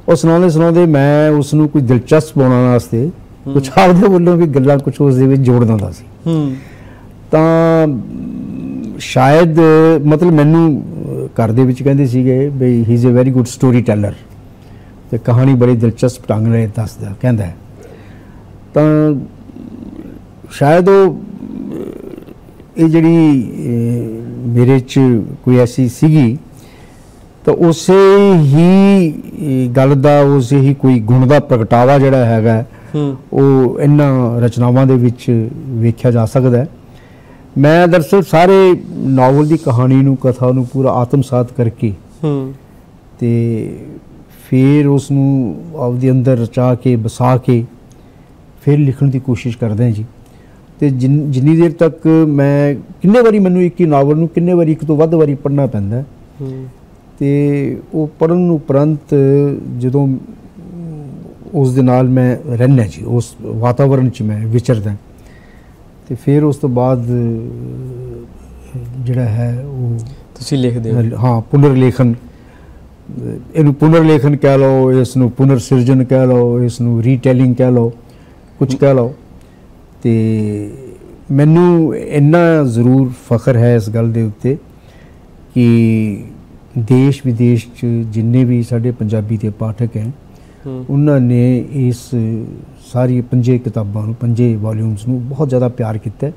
ਉਹ ਸੁਣਾਉਂਦੇ ਸੁਣਾਉਂਦੇ ਮੈਂ ਉਸ ਨੂੰ ਕੋਈ ਦਿਲਚਸਪ ਬਣਾਉਣ ਵਾਸਤੇ ਕੁਛ ਆਪਦੇ ਵੱਲੋਂ ਵੀ ਗੱਲਾਂ ਕੁਛ ਉਸ ਦੇ ਵਿੱਚ ਜੋੜ ਦਿੰਦਾ ਸੀ। ਹੂੰ। ਤਾਂ ਸ਼ਾਇਦ ਮਤਲਬ ਮੈਨੂੰ ਘਰ ਦੇ ਵਿੱਚ ਕਹਿੰਦੇ ਸੀਗੇ ਬਈ he is a very good storyteller ਤੇ ਕਹਾਣੀ ਬੜੀ ਦਿਲਚਸਪ ਢੰਗ ਨਾਲ ਦੱਸਦਾ ਕਹਿੰਦਾ। ਤਾਂ ਸ਼ਾਇਦ ਉਹ ਇਹ ਜਿਹੜੀ ਮੇਰੇ ਚ ਕੋਈ ਐਸੀ ਸੀਗੀ ਤਾਂ ਉਸੇ ਹੀ ਗੱਲ ਦਾ ਉਸੇ ਹੀ ਕੋਈ ਗੁਣ ਦਾ ਪ੍ਰਗਟਾਵਾ ਜਿਹੜਾ ਹੈਗਾ ਉਹ ਇਹਨਾਂ ਰਚਨਾਵਾਂ ਦੇ ਵਿੱਚ ਵੇਖਿਆ ਜਾ ਸਕਦਾ ਹੈ। ਮੈਂ ਦਰਅਸਲ ਸਾਰੇ ਨਾਵਲ ਦੀ ਕਹਾਣੀ ਨੂੰ ਕਥਾ ਨੂੰ ਪੂਰਾ ਆਤਮਸਾਤ ਕਰਕੇ ਹੂੰ। ਤੇ ਫਿਰ ਉਸ ਨੂੰ ਆਪਦੇ ਅੰਦਰ ਰਚਾ ਕੇ ਵਸਾ ਕੇ ਫਿਰ ਲਿਖਣ ਦੀ ਕੋਸ਼ਿਸ਼ ਕਰਦਾ ਹਾਂ ਜੀ। ਤੇ ਜਿੰਨ- ਦੇਰ ਤੱਕ ਮੈਂ ਕਿੰਨੇ ਵਾਰੀ ਮੈਨੂੰ ਇੱਕ ਹੀ ਨਾਵਲ ਨੂੰ ਕਿੰਨੇ ਵਾਰੀ ਇੱਕ ਤੋਂ ਵੱਧ ਵਾਰੀ ਪੜ੍ਹਨਾ ਪੈਂਦਾ ਤੇ ਉਹ ਪੜਨ ਉਪਰੰਤ ਜਦੋਂ ਉਸ ਦੇ ਨਾਲ ਮੈਂ ਰਹਿਣਾ ਜੀ ਉਸ ਵਾਤਾਵਰਣ ਚ ਮੈਂ ਵਿਚਰਦਾ। ਤੇ ਫਿਰ ਉਸ ਤੋਂ ਬਾਅਦ ਜਿਹੜਾ ਹੈ ਉਹ ਤੁਸੀਂ ਲਿਖਦੇ ਹੋ। ਹਾਂ ਪੁਨਰ ਲੇਖਨ ਇਹਨੂੰ ਪੁਨਰ ਲੇਖਨ ਕਹਿ ਲਓ ਇਸ ਨੂੰ ਪੁਨਰ ਸਿਰਜਣ ਕਹਿ ਲਓ ਇਸ ਨੂੰ ਰੀਟੈਲਿੰਗ ਕਹਿ ਲਓ ਕੁਝ ਕਹਿ ਲਓ। ਤੇ ਮੈਨੂੰ ਇੰਨਾ ਜ਼ਰੂਰ ਫਖਰ ਹੈ ਇਸ ਗੱਲ ਦੇ ਉੱਤੇ ਕਿ ਦੇਸ਼ ਵਿਦੇਸ਼ ਚ ਜਿੰਨੇ ਵੀ ਸਾਡੇ ਪੰਜਾਬੀ ਦੇ ਪਾਠਕ ਹੂੰ ਉਹਨਾਂ ਨੇ ਇਸ ਸਾਰੀ ਪੰਜੇ ਕਿਤਾਬਾਂ ਨੂੰ ਪੰਜੇ ਵੋਲਿਊਮਸ ਨੂੰ ਬਹੁਤ ਜ਼ਿਆਦਾ ਪਿਆਰ ਕੀਤਾ।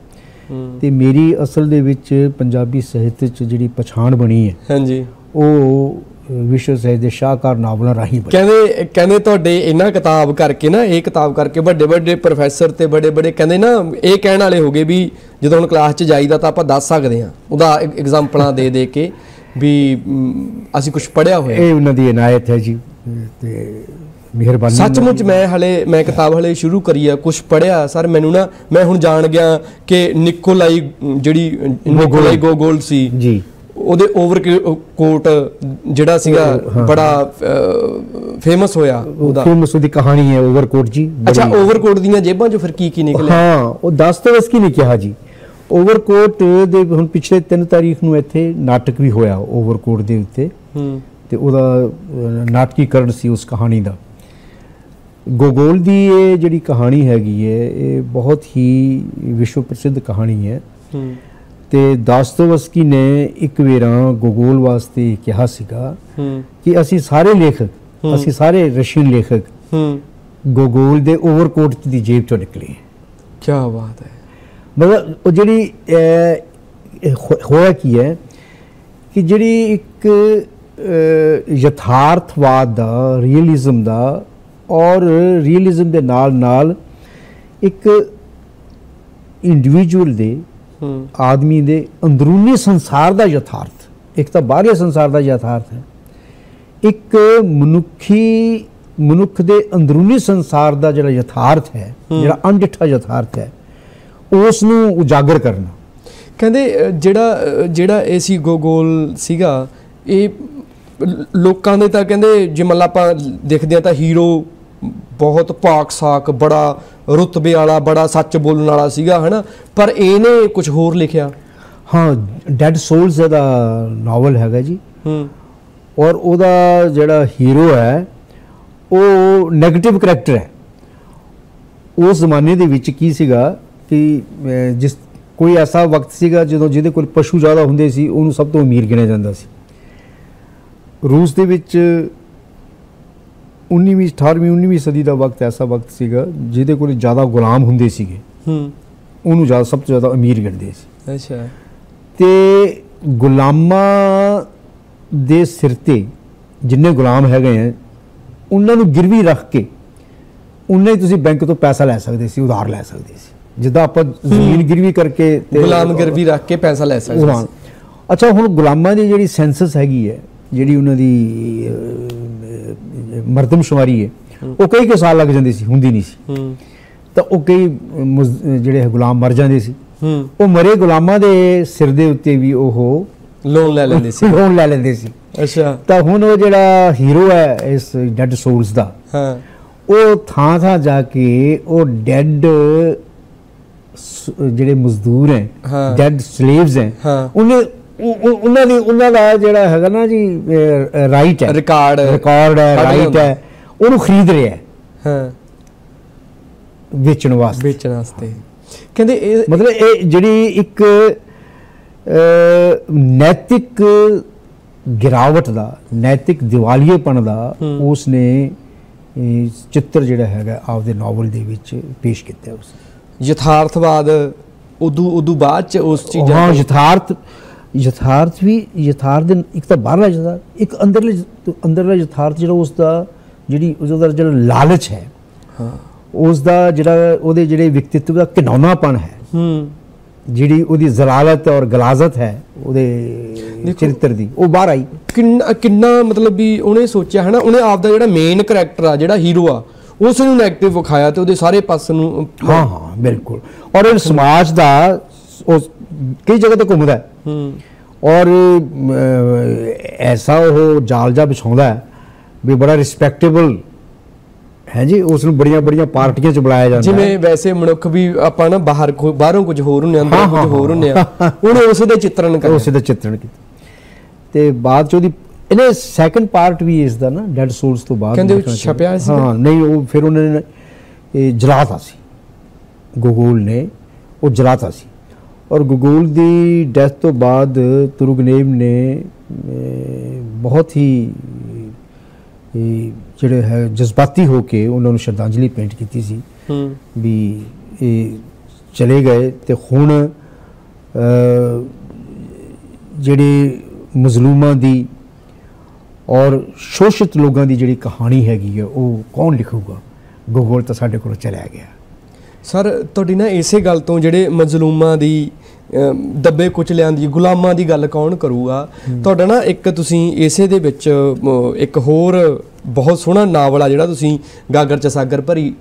ਤੇ ਮੇਰੀ ਅਸਲ ਦੇ ਵਿੱਚ ਪੰਜਾਬੀ ਸਾਹਿਤ ਚ ਜਿਹੜੀ ਪਛਾਣ ਬਣੀ ਹੈ ਹਾਂਜੀ। ਉਹ ਵਿਸ਼ਵ ਸਾਹਿਤ ਦੇ ਸ਼ਾਹਕਾਰ ਨਾਵਲਾਂ ਰਾਹੀਂ ਬਣੀ। ਕਹਿੰਦੇ ਕਹਿੰਦੇ ਤੁਹਾਡੇ ਇਹਨਾਂ ਕਿਤਾਬ ਕਰਕੇ ਨਾ ਇਹ ਕਿਤਾਬ ਕਰਕੇ ਵੱਡੇ ਵੱਡੇ ਪ੍ਰੋਫੈਸਰ ਤੇ ਵੱਡੇ ਵੱਡੇ ਕਹਿੰਦੇ ਨਾ ਇਹ ਕਹਿਣ ਵਾਲੇ ਹੋਗੇ ਵੀ ਜਦੋਂ ਹੁਣ ਕਲਾਸ 'ਚ ਜਾਈਦਾ ਤਾਂ ਆਪਾਂ ਦੱਸ ਸਕਦੇ ਹਾਂ। ਉਹਦਾ ਐਗਜ਼ਾਮਪਲਾਂ ਦੇ ਦੇ ਕੇ ਵੀ ਅਸੀਂ ਕੁਝ ਪੜਿਆ ਹੋਇਆ। ਇਹ ਉਹਨਾਂ ਦੀ ਇਨਾਇਤ ਹੈ ਜੀ। ਤੇ ਮਿਹਰਬਾਨੀ ਸੱਚਮੁੱਚ ਮੈਂ ਹਲੇ ਮੈਂ ਕਿਤਾਬ ਹਲੇ ਸ਼ੁਰੂ ਕਰੀ ਆ ਕੁਝ ਪੜਿਆ ਸਰ ਮੈਨੂੰ ਨਾ ਮੈਂ ਹੁਣ ਜਾਣ ਗਿਆ ਕਿ ਨਿਕੋਲਾਈ ਜਿਹੜੀ ਨਿਕੋਲਾਈ ਗੋਗੋਲ ਸੀ ਜੀ। ਉਹਦੇ ਓਵਰ ਕੋਟ ਜਿਹੜਾ ਸੀਗਾ ਬੜਾ ਫੇਮਸ ਹੋਇਆ ਉਹਦਾ। ਫੇਮਸ ਉਹਦੀ ਕਹਾਣੀ ਹੈ ਓਵਰਕੋਟ ਜੀ ਅੱਛਾ ਬੜੀ- ਓਵਰਕੋਟ ਦੀਆਂ ਜੇਬਾਂ 'ਚੋਂ ਫਿਰ ਕੀ ਕੀ ਨਿਕਲਿਆ? ਹਾਂ ਉਹ ਦਸਤਵਸਕੀ ਨੇ ਕਿਹਾ ਜੀ? ਓਵਰਕੋਟ ਦੇ ਹੁਣ ਪਿਛਲੇ 3 ਤਾਰੀਖ ਨੂੰ ਇੱਥੇ ਨਾਟਕ ਵੀ ਹੋਇਆ ਓਵਰਕੋਟ ਦੇ ਉੱਤੇ। ਹੂੰ। ਤੇ ਉਹਦਾ ਨਾਟਕੀਕਰਨ ਸੀ ਉਸ ਕਹਾਣੀ ਦਾ। ਗੋਗੋਲ ਦੀ ਇਹ ਜਿਹੜੀ ਕਹਾਣੀ ਹੈਗੀ ਹੈ ਇਹ ਬਹੁਤ ਹੀ ਵਿਸ਼ਵ ਪ੍ਰਸਿੱਧ ਕਹਾਣੀ ਹੈ। ਤੇ ਦਾਸਤੋਵਸਕੀ ਨੇ ਇੱਕ ਵੇਰਾਂ ਗੋਗੋਲ ਵਾਸਤੇ ਕਿਹਾ ਸੀਗਾ ਕਿ ਅਸੀਂ ਸਾਰੇ ਲੇਖਕ। ਅਸੀਂ ਸਾਰੇ ਰਸ਼ੀਅਨ ਲੇਖਕ ਗੋਗੋਲ ਦੇ ਓਵਰਕੋਟ ਦੀ ਜੇਬ ਚੋਂ ਨਿਕਲੇ। ਕੀ ਬਾਤ ਹੈ। ਮਤਲਬ ਉਹ ਜਿਹੜੀ ਹੋਇਆ ਕੀ ਹੈ ਕਿ ਜਿਹੜੀ ਇੱਕ ਯਥਾਰਥਵਾਦ ਦਾ ਰੀਅਲਿਜ਼ਮ ਦਾ ਔਰ ਰੀਅਲਿਜ਼ਮ ਦੇ ਨਾਲ ਨਾਲ ਇੱਕ ਇੰਡੀਵਿਜੂਅਲ ਦੇ ਆਦਮੀ ਦੇ ਅੰਦਰੂਨੀ ਸੰਸਾਰ ਦਾ ਯਥਾਰਥ ਇੱਕ ਤਾਂ ਬਾਹਰੀ ਸੰਸਾਰ ਦਾ ਯਥਾਰਥ ਹੈ ਇੱਕ ਮਨੁੱਖੀ ਮਨੁੱਖ ਦੇ ਅੰਦਰੂਨੀ ਸੰਸਾਰ ਦਾ ਜਿਹੜਾ ਯਥਾਰਥ ਹੈ। ਜਿਹੜਾ ਅਣਡਿੱਠਾ ਯਥਾਰਥ ਹੈ ਉਸ ਨੂੰ ਉਜਾਗਰ ਕਰਨਾ ਕਹਿੰਦੇ ਜਿਹੜਾ ਜਿਹੜਾ ਏਸੀ ਗੋਗੋਲ ਸੀਗਾ ਇਹ ਲੋਕਾਂ ਦੇ ਤਾਂ ਕਹਿੰਦੇ ਜੇ ਮੰਨ ਲਾ ਆਪਾਂ ਦੇਖਦੇ ਆ ਤਾਂ ਹੀਰੋ ਬਹੁਤ ਪਾਕ ਸਾਕ ਬੜਾ ਰੁਤਬੇ ਵਾਲਾ ਬੜਾ ਸੱਚ ਬੋਲਣ ਵਾਲਾ ਸੀਗਾ ਹਨਾ? ਪਰ ਇਹਨੇ ਕੁਝ ਹੋਰ ਲਿਖਿਆ? ਹਾਂ ਡੈਡ ਸੋਲਸ ਦਾ ਨਾਵਲ ਹੈਗਾ ਜੀ। ਹੂੰ। ਔਰ ਉਹਦਾ ਜਿਹੜਾ ਹੀਰੋ ਹੈ ਉਹ 네ਗੇਟਿਵ ਕਰੈਕਟਰ ਹੈ। ਉਸ ਜ਼ਮਾਨੇ ਦੇ ਵਿੱਚ ਕੀ ਸੀਗਾ ਕਿ ਜਿਸ ਕੋਈ ਐਸਾ ਵਕਤ ਸੀਗਾ ਜਦੋਂ ਜਿਹਦੇ ਕੋਲ ਪਸ਼ੂ ਜ਼ਿਆਦਾ ਹੁੰਦੇ ਸੀ ਉਹਨੂੰ ਸਭ ਤੋਂ ਅਮੀਰ ਗਿਣਿਆ ਜਾਂਦਾ ਸੀ। ਰੂਸ ਦੇ ਵਿੱਚ 19ਵੀਂ 18ਵੀਂ 19ਵੀਂ ਸਦੀ ਦਾ ਵਕਤ ਐਸਾ ਵਕਤ ਸੀਗਾ ਜਿਹਦੇ ਕੋਲ ਜ਼ਿਆਦਾ ਗੁਲਾਮ ਹੁੰਦੇ ਸੀਗੇ। ਹੂੰ। ਉਹਨੂੰ ਜ਼ਿਆਦਾ ਸਭ ਤੋਂ ਜ਼ਿਆਦਾ ਅਮੀਰ ਗਿਣਦੇ ਸੀ। ਅੱਛਾ। ਤੇ ਗੁਲਾਮਾਂ ਦੇ ਸਿਰ ਤੇ ਜਿੰਨੇ ਗੁਲਾਮ ਹੈਗੇ ਆ ਉਹਨਾਂ ਨੂੰ ਗਿਰਵੀ ਰੱਖ ਕੇ ਉਹਨੇ ਹੀ ਤੁਸੀਂ ਬੈਂਕ ਤੋਂ ਪੈਸਾ ਲੈ ਸਕਦੇ ਸੀ ਉਧਾਰ ਲੈ ਸਕਦੇ ਸੀ। ਜਿੱਦਾਂ ਆਪਾਂ ਜ਼ਮੀਨ ਗਿਰਵੀ ਕਰਕੇ ਗੁਲਾਮ ਗਿਰਵੀ ਰੱਖ ਕੇ ਪੈਸਾ ਲੈ ਸਕਦੇ ਗੁਲਾਮ ਅੱਛਾ ਹੁਣ ਗੁਲਾਮਾਂ ਦੀ ਜਿਹੜੀ ਸੈਂਸਸ ਹੈਗੀ ਹੈ ਜਿਹੜੀ ਉਹਨਾਂ ਦੀ ਮਰਦਮਸ਼ੁਮਾਰੀ ਹੈ। ਉਹ ਕਈ ਕਈ ਸਾਲ ਲੱਗ ਜਾਂਦੀ ਸੀ ਹੁੰਦੀ ਨਹੀਂ ਸੀ। ਤਾਂ ਉਹ ਕਈ ਜਿਹੜੇ ਗੁਲਾਮ ਮਰ ਜਾਂਦੇ ਸੀ। ਉਹ ਮਰੇ ਗੁਲਾਮਾਂ ਦੇ ਸਿਰ ਦੇ ਉੱਤੇ ਵੀ ਉਹ ਲੋਨ ਲੈ ਲੈਂਦੇ ਸੀ। *laughs* ਲੋਨ ਲੈ ਲੈਂਦੇ ਸੀ। ਅੱਛਾ। ਤਾਂ ਹੁਣ ਉਹ ਜਿਹੜਾ ਹੀਰੋ ਹੈ ਇਸ ਡੈਡ ਸੋਲਸ ਦਾ ਹਾਂ। ਉਹ ਥਾਂ ਥਾਂ ਜਾ ਕੇ ਉਹ ਡੈਡ ਜਿਹੜੇ ਮਜ਼ਦੂਰ ਹੈ। ਡੈਡ ਸਲੇਵਸ ਹੈ। ਉਹਨੇ ਉਹ- ਉਹ- ਉਹਨਾਂ ਦੀ ਉਹਨਾਂ ਦਾ ਜਿਹੜਾ ਹੈਗਾ ਨਾ ਜੀ ਰਾਈਟ ਹੈ। ਰਿਕਾਰਡ ਰਿਕਾਰਡ ਹੈ ਰਾਈਟ। ਹੈ। ਉਹਨੂੰ ਖਰੀਦ ਰਿਹਾ ਹੈ। ਹਾਂ। ਵੇਚਣ ਵਾਸਤੇ। ਵੇਚਣ ਵਾਸਤੇ। ਕਹਿੰਦੇ ਇਹ ਮਤਲਬ ਇਹ ਜਿਹੜੀ ਇੱਕ ਨੈਤਿਕ ਗਿਰਾਵਟ ਦਾ ਨੈਤਿਕ ਦਿਵਾਲੀਏਪਣ ਦਾ। ਉਸ ਨੇ ਚਿੱਤਰ ਜਿਹੜਾ ਹੈਗਾ ਆਪਦੇ ਨਾਵਲ ਦੇ ਵਿੱਚ ਪੇਸ਼ ਕੀਤਾ ਉਸ ਯਥਾਰਥਵਾਦ ਉਦੋਂ ਉਦੋਂ ਬਾਅਦ ਚ ਉਸ ਚੀਜ਼ਾਂ ਹਾਂ ਯਥਾਰਥ ਯਥਾਰਥ ਵੀ ਯਥਾਰਥ ਦੇ ਇੱਕ ਤਾਂ ਬਾਹਰਲਾ ਯਥਾਰਥ ਇੱਕ ਅੰਦਰਲੇ ਅੰਦਰਲਾ ਯਥਾਰਥ ਜਿਹੜਾ ਉਸ ਦਾ ਜਿਹੜੀ ਉਸ ਦਾ ਜਿਹੜਾ ਲਾਲਚ ਹੈ ਹਾਂ। ਉਸ ਦਾ ਜਿਹੜਾ ਉਹਦੇ ਜਿਹੜੇ ਵਿਅਕਤੀਤਵ ਦਾ ਘਿਨੌਨਾਪਣ ਹੈ ਹੂੰ। ਜਿਹੜੀ ਉਹਦੀ ਜ਼ਲਾਲਤ ਔਰ ਗਲਾਜ਼ਤ ਹੈ ਉਹਦੇ ਚਰਿੱਤਰ ਦੀ ਉਹ ਬਾਹਰ ਆਈ। ਕਿੰਨਾ ਕਿੰਨਾ ਮਤਲਬ ਵੀ ਉਹਨੇ ਸੋਚਿਆ ਹੈ ਨਾ ਉਹਨੇ ਆਪ ਦਾ ਜਿਹੜਾ ਮੇਨ ਕੈਰੈਕਟਰ ਆ ਜਿਹੜਾ ਹੀਰੋ ਆ ਉਸ ਨੂੰ 네ਗੇਟਿਵ ਵਿਖਾਇਆ ਤੇ ਉਹਦੇ ਸਾਰੇ ਪਾਸੇ ਨੂੰ ਹਾਂ ਹਾਂ ਬਿਲਕੁਲ। ਔਰ ਇਹ ਸਮਾਜ ਦਾ ਉਸ ਕਈ ਜਗ੍ਹਾ ਤੇ ਘੁੰਮਦਾ ਹੈ। ਹੂੰ। ਔਰ ਐਸਾ ਉਹ ਜਾਲ ਜਾ ਵਿਛਾਉਂਦਾ ਹੈ ਵੀ ਬੜਾ ਰਿਸਪੈਕਟੇਬਲ ਹੈ ਜੀ ਉਸ ਨੂੰ ਬੜੀਆਂ ਬੜੀਆਂ ਪਾਰਟੀਆਂ ਚ ਬੁਲਾਇਆ ਜਾਂਦਾ ਜਿਵੇਂ ਵੈਸੇ ਮਨੁੱਖ ਵੀ ਆਪਾਂ ਨਾ ਬਾਹਰ ਬਾਹਰੋਂ ਕੁਝ ਹੋਰ ਹੁੰਨੇ ਅੰਦਰੋਂ ਕੁਝ ਹੋਰ ਹੁੰਨੇ ਆ ਉਹਨੇ ਉਸ ਦੇ ਚਿੱਤਰਨ ਕਰਿਆ। ਉਸੇ ਦਾ ਚਿੱਤਰਣ ਕੀਤਾ। ਤੇ ਬਾਅਦ ਚ ਉਹਦੀ ਇਹਨੇ ਸੈਕੰਡ ਪਾਰਟ ਵੀ ਇਸ ਦਾ ਨਾ ਡੈਡ ਸੋਲਸ ਤੋਂ ਬਾਅਦ ਕਹਿੰਦੇ। ਛਪਿਆ ਸੀਗਾ? ਹਾਂ ਨਹੀਂ ਉਹ ਫਿਰ ਉਹਨਾਂ ਨੇ ਇਹ ਜਲਾਤਾ ਸੀ। ਗੋਗੋਲ ਨੇ ਉਹ ਜਲਾਤਾ ਸੀ। ਔਰ ਗੋਗੋਲ ਦੀ ਡੈਥ ਤੋਂ ਬਾਅਦ ਤੁਰਗਨੇਵ ਨੇ ਬਹੁਤ ਹੀ ਜਿਹੜੇ ਹੈ ਜਜ਼ਬਾਤੀ ਹੋ ਕੇ ਉਹਨਾਂ ਨੂੰ ਸ਼ਰਧਾਂਜਲੀ ਪੇਂਟ ਕੀਤੀ ਸੀ ਹੂੰ। ਵੀ ਇਹ ਚਲੇ ਗਏ ਤੇ ਹੁਣ ਜਿਹੜੇ ਮਜ਼ਲੂਮਾਂ ਦੀ ਔਰ ਸ਼ੋਸ਼ਿਤ ਲੋਕਾਂ ਦੀ ਜਿਹੜੀ ਕਹਾਣੀ ਹੈਗੀ ਹੈ ਉਹ ਕੌਣ ਲਿਖੂਗਾ? ਗੋਗੋਲ ਤਾਂ ਸਾਡੇ ਕੋਲ ਚਲਿਆ ਗਿਆ। ਸਰ ਤੁਹਾਡੀ ਨਾ ਇਸੇ ਗੱਲ ਤੋਂ ਜਿਹੜੇ ਮਜ਼ਲੂਮਾਂ ਦੀ ਦੱਬੇ ਕੁਚਲਿਆਂ ਦੀ ਗੁਲਾਮਾਂ ਦੀ ਗੱਲ ਕੌਣ ਕਰੂਗਾ? ਤੁਹਾਡਾ ਨਾ ਇੱਕ ਤੁਸੀਂ ਇਸੇ ਦੇ ਵਿੱਚ ਇੱਕ ਹੋਰ ਬਹੁਤ ਸੋਹਣਾ ਨਾਵਲ ਆ ਜਿਹੜਾ ਤੁਸੀਂ ਗਾਗਰ ਚ ਸਾਗਰ ਭਰੀ